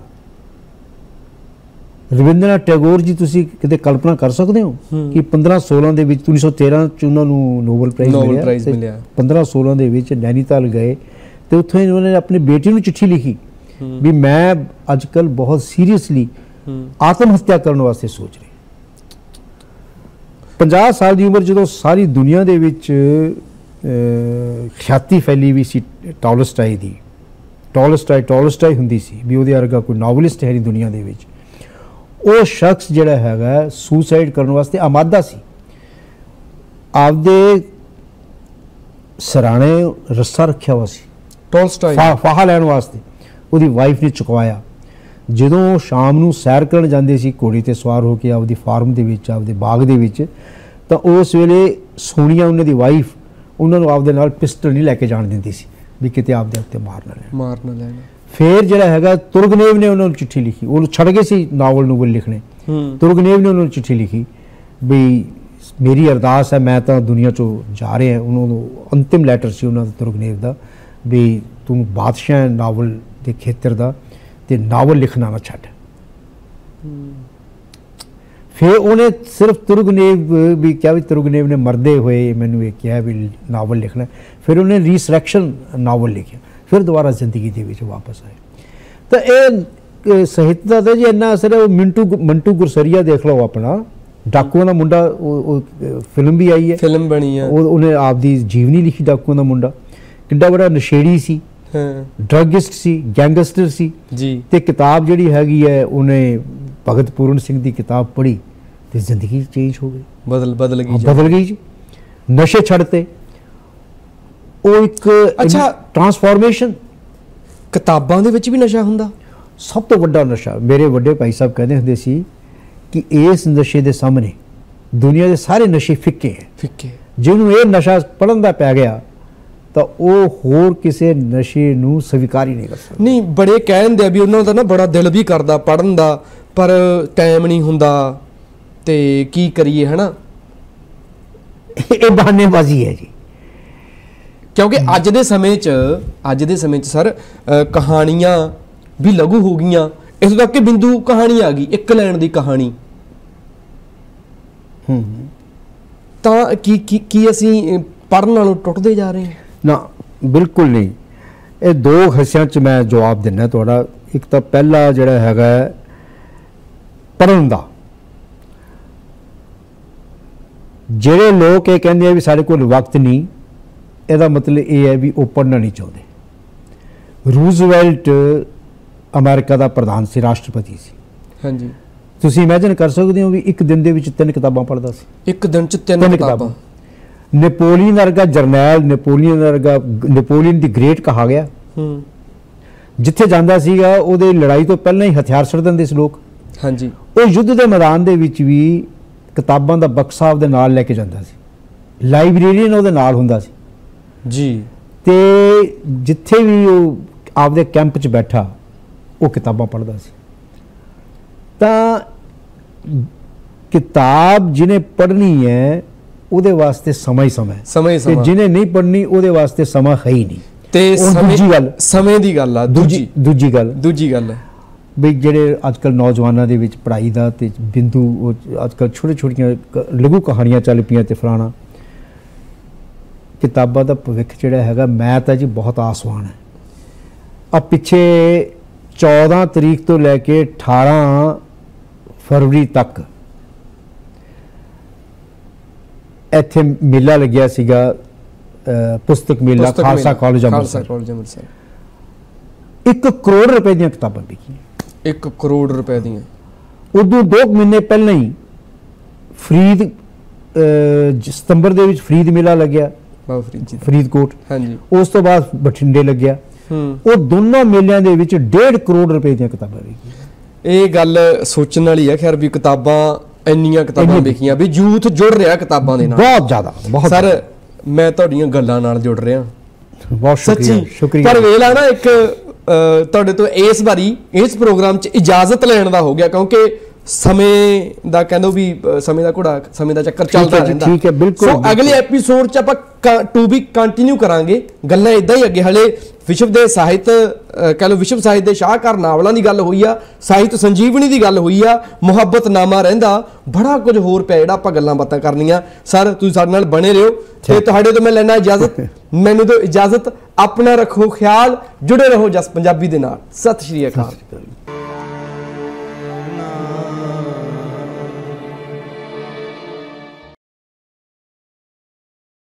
ਰਵਿੰਦਰਨਾਥ ਟੈਗੋਰ ਜੀ ਤੁਸੀਂ ਕਿਤੇ ਕਲਪਨਾ ਕਰ ਸਕਦੇ ਹੋ। ਕਿ 15 16 ਦੇ ਵਿੱਚ 1913 ਚ ਉਹਨਾਂ ਨੂੰ ਨੋਬਲ ਪ੍ਰਾਈਜ਼ ਨੋਬਲ ਮਿਲਿਆ ਪ੍ਰਾਈਜ਼ ਤੇ ਮਿਲਿਆ। 15 16 ਦੇ ਵਿੱਚ ਨੈਨੀਤਾਲ ਗਏ ਤੇ ਉੱਥੋਂ ਉਹਨਾਂ ਨੇ ਆਪਣੀ ਬੇਟੀ ਨੂੰ ਚਿੱਠੀ ਲਿਖੀ। ਵੀ ਮੈਂ ਅੱਜ ਕੱਲ ਬਹੁਤ ਸੀਰੀਅਸਲੀ ਆਤਮ ਹੱਤਿਆ ਕਰਨ ਵਾਸਤੇ ਸੋਚ ਰਹੀ 50 ਸਾਲ ਦੀ ਉਮਰ ਜਦੋਂ ਸਾਰੀ ਦੁਨੀਆ ਦੇ ਵਿੱਚ ਖਿਆਤੀ ਫੈਲੀ ਵੀ ਸੀ ਟੋਲਸਟਾਈ ਦੀ ਟੋਲਸਟਾਈ ਟੋਲਸਟਾਈ ਹੁੰਦੀ ਸੀ ਵੀ ਉਹਦੇ ਵਰਗਾ ਕੋਈ ਨੋਵਲਿਸਟ ਹੈ ਨਹੀਂ ਦੁਨੀਆ ਦੇ ਵਿੱਚ ਉਹ ਸ਼ਖਸ ਜਿਹੜਾ ਹੈਗਾ ਸੁਸਾਈਡ ਕਰਨ ਵਾਸਤੇ ਆਮਾਦਾ ਸੀ। ਆਪਦੇ ਸਰਾਣੇ ਰੱਸਾ ਰੱਖਿਆ ਹੋਇਆ ਸੀ। ਟੋਲਸਟਾਈ ਫਾਹਾ ਲੈਣ ਵਾਸਤੇ। ਉਹਦੀ ਵਾਈਫ ਨੇ ਚੁਕਵਾਇਆ। ਜਦੋਂ ਉਹ ਸ਼ਾਮ ਨੂੰ ਸੈਰ ਕਰਨ ਜਾਂਦੇ ਸੀ ਘੋੜੀ ਤੇ ਸਵਾਰ ਹੋ ਕੇ ਆਪਦੀ ਫਾਰਮ ਦੇ ਵਿੱਚ ਆਪਦੇ ਬਾਗ ਦੇ ਵਿੱਚ ਤਾਂ ਉਸ ਵੇਲੇ ਸੋਨੀਆ ਉਹਨਾਂ ਦੀ ਵਾਈਫ ਉਹਨਾਂ ਨੂੰ ਆਪਦੇ ਨਾਲ ਪਿਸਟਲ ਨਹੀਂ ਲੈ ਕੇ ਜਾਣ ਦਿੰਦੀ ਸੀ ਵੀ ਕਿਤੇ ਆਪਦੇ ਉੱਤੇ ਮਾਰ ਨਾ ਲੈਣ। ਮਾਰ ਨਾ ਲੈਣਾ। ਫੇਰ ਜਿਹੜਾ ਹੈਗਾ ਤੁਰਗਨੇਵ ਨੇ ਉਹਨਾਂ ਨੂੰ ਚਿੱਠੀ ਲਿਖੀ। ਉਹਨੂੰ ਛੱਡ ਗਏ ਸੀ ਨਾਵਲ ਨੂਵਲ ਲਿਖਣੇ। ਤੁਰਗਨੇਵ ਨੇ ਉਹਨਾਂ ਨੂੰ ਚਿੱਠੀ ਲਿਖੀ ਵੀ ਮੇਰੀ ਅਰਦਾਸ ਹੈ ਮੈਂ ਤਾਂ ਦੁਨੀਆ ਚੋਂ ਜਾ ਰਿਹਾ ਉਹਨਾਂ ਨੂੰ ਅੰਤਿਮ ਲੈਟਰ ਸੀ ਉਹਨਾਂ ਦਾ ਤੁਰਗਨੇਵ ਦਾ ਵੀ ਤੂੰ ਬਾਦਸ਼ਾਹ ਹੈ ਨਾਵਲ ਦੇ ਖੇਤਰ ਦਾ ਤੇ ਨਾਵਲ ਲਿਖਣਾ ਨਾ ਛੱਡ। ਫਿਰ ਉਹਨੇ ਸਿਰਫ ਤੁਰਗਨੇਵ ਵੀ ਕਿਹਾ ਵੀ ਤੁਰਗਨੇਵ ਨੇ ਮਰਦੇ ਹੋਏ ਮੈਨੂੰ ਇਹ ਕਿਹਾ ਵੀ ਨਾਵਲ ਲਿਖਣਾ। ਫਿਰ ਉਹਨੇ ਰੀਸਰੈਕਸ਼ਨ ਨਾਵਲ ਲਿਖਿਆ। ਫਿਰ ਦੁਬਾਰਾ ਜ਼ਿੰਦਗੀ ਦੇ ਵਿੱਚ ਵਾਪਸ ਆਏ। ਤਾਂ ਇਹ ਸਾਹਿਤ ਦਾ ਤਾਂ ਜੀ ਇੰਨਾ ਅਸਰ ਹੈ ਉਹ ਮਿੰਟੂ ਮੰਟੂ ਗੁਰਸਰੀਆ ਦੇਖ ਲਓ ਆਪਣਾ। ਡਾਕੂਆਂ ਦਾ ਮੁੰਡਾ ਉਹ ਫਿਲਮ ਵੀ ਆਈ ਹੈ। ਫਿਲਮ ਬਣੀ ਆ। ਉਹ ਉਹਨੇ ਆਪਦੀ ਜੀਵਨੀ ਲਿਖੀ ਡਾਕੂਆਂ ਦਾ ਮੁੰਡਾ। ਕਿੱਡਾ ਬੜਾ ਨਸ਼ੇੜੀ ਸੀ। ਹਾਂ। ਡਰੱਗਿਸਟ ਸੀ ਗੈਂਗਸਟਰ ਸੀ। ਜੀ। ਤੇ ਕਿਤਾਬ ਜਿਹੜੀ ਹੈਗੀ ਹੈ ਉਹਨੇ ਭਗਤ ਪੂਰਨ ਸਿੰਘ ਦੀ ਕਿਤਾਬ ਪੜ੍ਹੀ ਤੇ ਜ਼ਿੰਦਗੀ ਚੇਂਜ ਹੋ ਗਈ। ਬਦਲ ਬਦਲ ਗਈ। ਬਦਲ ਗਈ ਜੀ। ਨਸ਼ੇ ਛੱਡਤੇ। ਉਹ ਇੱਕ ਅੱਛਾ। ਟਰਾਂਸਫਾਰਮੇਸ਼ਨ ਕਿਤਾਬਾਂ ਦੇ ਵਿੱਚ ਵੀ ਨਸ਼ਾ ਹੁੰਦਾ? ਸਭ ਤੋਂ ਵੱਡਾ ਨਸ਼ਾ ਮੇਰੇ ਵੱਡੇ ਭਾਈ ਸਾਹਿਬ ਕਹਿੰਦੇ ਹੁੰਦੇ ਸੀ ਕਿ ਇਸ ਨਸ਼ੇ ਦੇ ਸਾਹਮਣੇ ਦੁਨੀਆ ਦੇ ਸਾਰੇ ਨਸ਼ੇ ਫਿੱਕੇ ਹੈ। ਫਿੱਕੇ। ਜਿਹਨੂੰ ਇਹ ਨਸ਼ਾ ਪੜਨ ਦਾ ਪੈ ਗਿਆ ਤਾਂ ਉਹ ਹੋਰ ਕਿਸੇ ਨਸ਼ੇ ਨੂੰ ਸਵੀਕਾਰ ਹੀ ਨਹੀਂ ਕਰ ਸਕਦਾ। ਨਹੀਂ ਬੜੇ ਕਹਿੰਦੇ ਆ ਵੀ ਉਹਨਾਂ ਦਾ ਨਾ ਬੜਾ ਦਿਲ ਵੀ ਕਰਦਾ ਪੜਨ ਦਾ ਪਰ ਟਾਈਮ ਨਹੀਂ ਹੁੰਦਾ ਤੇ ਕੀ ਕਰੀਏ ਹਨਾ? ਇਹ ਬਹਾਨੇਬਾਜ਼ੀ ਹੈ ਜੀ। ਕਿਉਂਕਿ ਅੱਜ ਦੇ ਸਮੇਂ 'ਚ ਅੱਜ ਦੇ ਸਮੇਂ 'ਚ ਸਰ ਕਹਾਣੀਆਂ ਵੀ ਲਘੂ ਹੋ ਗਈਆਂ। ਇਸ ਤੱਕ ਕਿ ਬਿੰਦੂ ਕਹਾਣੀ ਆ ਗਈ ਇੱਕ ਲਾਈਨ ਦੀ ਕਹਾਣੀ। ਹੂੰ। ਤਾਂ ਕੀ ਕੀ ਕੀ ਅਸੀਂ ਪੜਨ ਨਾਲੋਂ ਟੁੱਟਦੇ ਜਾ ਰਹੇ ਹਾਂ? ਨਾ ਬਿਲਕੁਲ ਨਹੀਂ। ਇਹ ਦੋ ਹਿੱਸਿਆਂ 'ਚ ਮੈਂ ਜਵਾਬ ਦਿੰਦਾ ਤੁਹਾਡਾ। ਇੱਕ ਤਾਂ ਪਹਿਲਾ ਜਿਹੜਾ ਹੈਗਾ ਪੜਨ ਦਾ। ਜਿਹੜੇ ਲੋਕ ਇਹ ਕਹਿੰਦੇ ਆ ਵੀ ਸਾਡੇ ਕੋਲ ਵਕਤ ਨਹੀਂ ਇਹਦਾ ਮਤਲਬ ਇਹ ਹੈ ਵੀ ਉਹ ਪੜ੍ਹਨਾ ਨਹੀਂ ਚਾਹੁੰਦੇ। ਰੂਜ਼ਵੈਲਟ ਅਮਰੀਕਾ ਦਾ ਪ੍ਰਧਾਨ ਸੀ ਰਾਸ਼ਟਰਪਤੀ ਸੀ। ਹਾਂਜੀ। ਤੁਸੀਂ ਇਮੇਜਿਨ ਕਰ ਸਕਦੇ ਹੋ ਵੀ ਇੱਕ ਦਿਨ ਦੇ ਵਿੱਚ ਤਿੰਨ ਕਿਤਾਬਾਂ ਪੜ੍ਹਦਾ ਸੀ। ਇੱਕ ਦਿਨ 'ਚ ਤਿੰਨ ਕਿਤਾਬਾਂ। ਨੈਪੋਲੀਅਨ ਵਰਗਾ ਜਰਨੈਲ ਨੈਪੋਲੀਅਨ ਵਰਗਾ ਨੈਪੋਲੀਅਨ ਦੀ ਗ੍ਰੇਟ ਕਹਾ ਗਿਆ। ਹੂੰ। ਜਿੱਥੇ ਜਾਂਦਾ ਸੀਗਾ ਉਹਦੇ ਲੜਾਈ ਤੋਂ ਪਹਿਲਾਂ ਹੀ ਹਥਿਆਰ ਛੱਡ ਦਿੰਦੇ ਸੀ ਲੋਕ। ਹਾਂਜੀ। ਉਹ ਯੁੱਧ ਦੇ ਮੈਦਾਨ ਦੇ ਵਿੱਚ ਵੀ ਕਿਤਾਬਾਂ ਦਾ ਬਕਸਾ ਉਹਦੇ ਨਾਲ ਲੈ ਕੇ ਜਾਂਦਾ ਸੀ। ਲਾਇਬ੍ਰੇਰੀਅਨ ਉਹਦੇ ਨਾਲ ਹੁੰਦਾ ਸੀ। ਜੀ। ਤੇ ਜਿੱਥੇ ਵੀ ਉਹ ਆਪਦੇ ਕੈਂਪ 'ਚ ਬੈਠਾ ਉਹ ਕਿਤਾਬਾਂ ਪੜ੍ਹਦਾ ਸੀ। ਤਾਂ ਕਿਤਾਬ ਜਿਹਨੇ ਪੜ੍ਹਨੀ ਹੈ ਉਹਦੇ ਵਾਸਤੇ ਸਮਾਂ ਹੀ ਸਮਾਂ ਹੈ। ਸਮਾਂ ਹੀ ਤੇ ਸਮਾਂ। ਜਿਹਨੇ ਨਹੀਂ ਪੜ੍ਹਨੀ ਉਹਦੇ ਵਾਸਤੇ ਸਮਾਂ ਹੈ ਹੀ ਨਹੀਂ। ਤੇ ਹੁਣ ਸਮੇਂ ਦੂਜੀ ਗੱਲ। ਸਮੇਂ ਦੀ ਗੱਲ ਆ ਦੂਜੀ ਦੂਜੀ। ਗੱਲ। ਦੂਜੀ ਗੱਲ ਵੀ ਜਿਹੜੇ ਅੱਜਕੱਲ ਨੌਜਵਾਨਾਂ ਦੇ ਵਿੱਚ ਪੜ੍ਹਾਈ ਦਾ ਤੇ ਬਿੰਦੂ ਉਹ ਅੱਜਕੱਲ ਛੋਟੇ ਛੋਟੀਆਂ ਲਘੂ ਕਹਾਣੀਆਂ ਚੱਲ ਪਈਆਂ ਤੇ ਫਲਾਣਾ। ਕਿਤਾਬਾਂ ਦਾ ਭਵਿੱਖ ਜਿਹੜਾ ਹੈਗਾ ਮੈਂ ਤਾਂ ਜੀ ਬਹੁਤ ਆਸਵਾਨ ਹੈ। ਆ ਪਿੱਛੇ 14 ਤਰੀਕ ਤੋਂ ਲੈ ਕੇ 18 ਫਰਵਰੀ ਤੱਕ ਇੱਥੇ ਮੇਲਾ ਲੱਗਿਆ ਸੀਗਾ ਪੁਸਤਕ ਮੇਲਾ ਖਾਲਸਾ ਕਾਲਜ ਅੰਮ੍ਰਿਤਸਰ। 1 ਕਰੋੜ ਰੁਪਏ ਦੀਆਂ ਕਿਤਾਬਾਂ ਵਿਕੀਆਂ। 1 ਕਰੋੜ ਰੁਪਏ ਦੀਆਂ। ਉਦੋਂ 2 ਮਹੀਨੇ ਪਹਿਲਾਂ ਹੀ ਫਰੀਦ ਸਤੰਬਰ ਦੇ ਵਿੱਚ ਫਰੀਦ ਮੇਲਾ ਲੱਗਿਆ। ਬਾਬਾ ਫਰੀਦ ਜੀ ਦਾ। ਫਰੀਦਕੋਟ। ਹਾਂਜੀ। ਉਸ ਤੋਂ ਬਾਅਦ ਬਠਿੰਡੇ ਲੱਗਿਆ। ਹੂੰ। ਉਹ ਦੋਨੋਂ ਮੇਲਿਆਂ ਦੇ ਵਿੱਚ 1.5 ਕਰੋੜ ਰੁਪਏ ਦੀਆਂ ਕਿਤਾਬਾਂ ਵਿਕੀਆਂ ਇਹ ਗੱਲ ਸੋਚਣ ਵਾਲੀ ਆ ਖੈਰ ਵੀ ਕਿਤਾਬਾਂ ਇੰਨੀਆਂ ਕਿਤਾਬਾਂ ਲਿਖੀਆਂ ਵੀ। ਯੂਥ ਜੁੜ ਰਿਹਾ ਕਿਤਾਬਾਂ ਦੇ ਨਾਲ। ਬਹੁਤ ਜ਼ਿਆਦਾ ਬਹੁਤ ਸਰ ਮੈਂ ਤੁਹਾਡੀਆਂ ਗੱਲਾਂ ਨਾਲ ਜੁੜ ਰਿਹਾ। ਬਹੁਤ ਸ਼ੁਕਰੀਆ ਸੱਚੀ। ਸ਼ੁਕਰੀਆ। ਪਰ ਵੇਲਾ ਨਾ ਇੱਕ ਤੁਹਾਡੇ ਤੋਂ ਇਸ ਵਾਰੀ ਇਸ ਪ੍ਰੋਗਰਾਮ 'ਚ ਇਜਾਜ਼ਤ ਲੈਣ ਦਾ ਹੋ ਗਿਆ ਕਿਉਂਕਿ ਸਮੇਂ ਦਾ ਕਹਿੰਦੋ ਵੀ ਸਮੇਂ ਦਾ ਘੋੜਾ ਸਮੇਂ ਦਾ ਚੱਕਰ ਚੱਲਦਾ ਰਹਿੰਦਾ। ਠੀਕ ਹੈ, ਬਿਲਕੁਲ, ਸੋ। ਅਗਲੇ ਐਪੀਸੋਡ 'ਚ ਆਪਾਂ ਟੂ ਵੀ ਕੰਟੀਨਿਊ ਕਰਾਂਗੇ। ਗੱਲਾਂ ਇਦਾਂ ਹੀ ਅੱਗੇ ਹਲੇ ਵਿਸ਼ਵ ਦੇ ਸਾਹਿਤ ਕਹਿ ਲਓ ਵਿਸ਼ਵ ਸਾਹਿਤ ਦੇ ਸ਼ਾਹਕਾਰ ਨਾਵਲਾਂ ਦੀ ਗੱਲ ਹੋਈ ਆ ਸਾਹਿਤ ਸੰਜੀਵਨੀ ਦੀ ਗੱਲ ਹੋਈ ਆ ਮੁਹੱਬਤਨਾਮਾ ਰਹਿੰਦਾ ਬੜਾ ਕੁਝ ਹੋਰ ਪਿਆ ਜਿਹੜਾ ਆਪਾਂ ਗੱਲਾਂ ਬਾਤਾਂ ਕਰਨੀਆਂ। ਸਰ ਤੁਸੀਂ ਸਾਡੇ ਨਾਲ ਬਣੇ ਰਹੋ ਤੇ ਤੁਹਾਡੇ ਤੋਂ ਮੈਂ ਲੈਣਾ ਇਜਾਜ਼ਤ *laughs* ਮੈਨੂੰ ਦਿਓ ਇਜਾਜ਼ਤ ਆਪਣਾ ਰੱਖੋ ਖਿਆਲ ਜੁੜੇ ਰਹੋ ਜਸ ਪੰਜਾਬੀ ਦੇ ਨਾਲ। ਸਤਿ ਸ਼੍ਰੀ ਅਕਾਲ।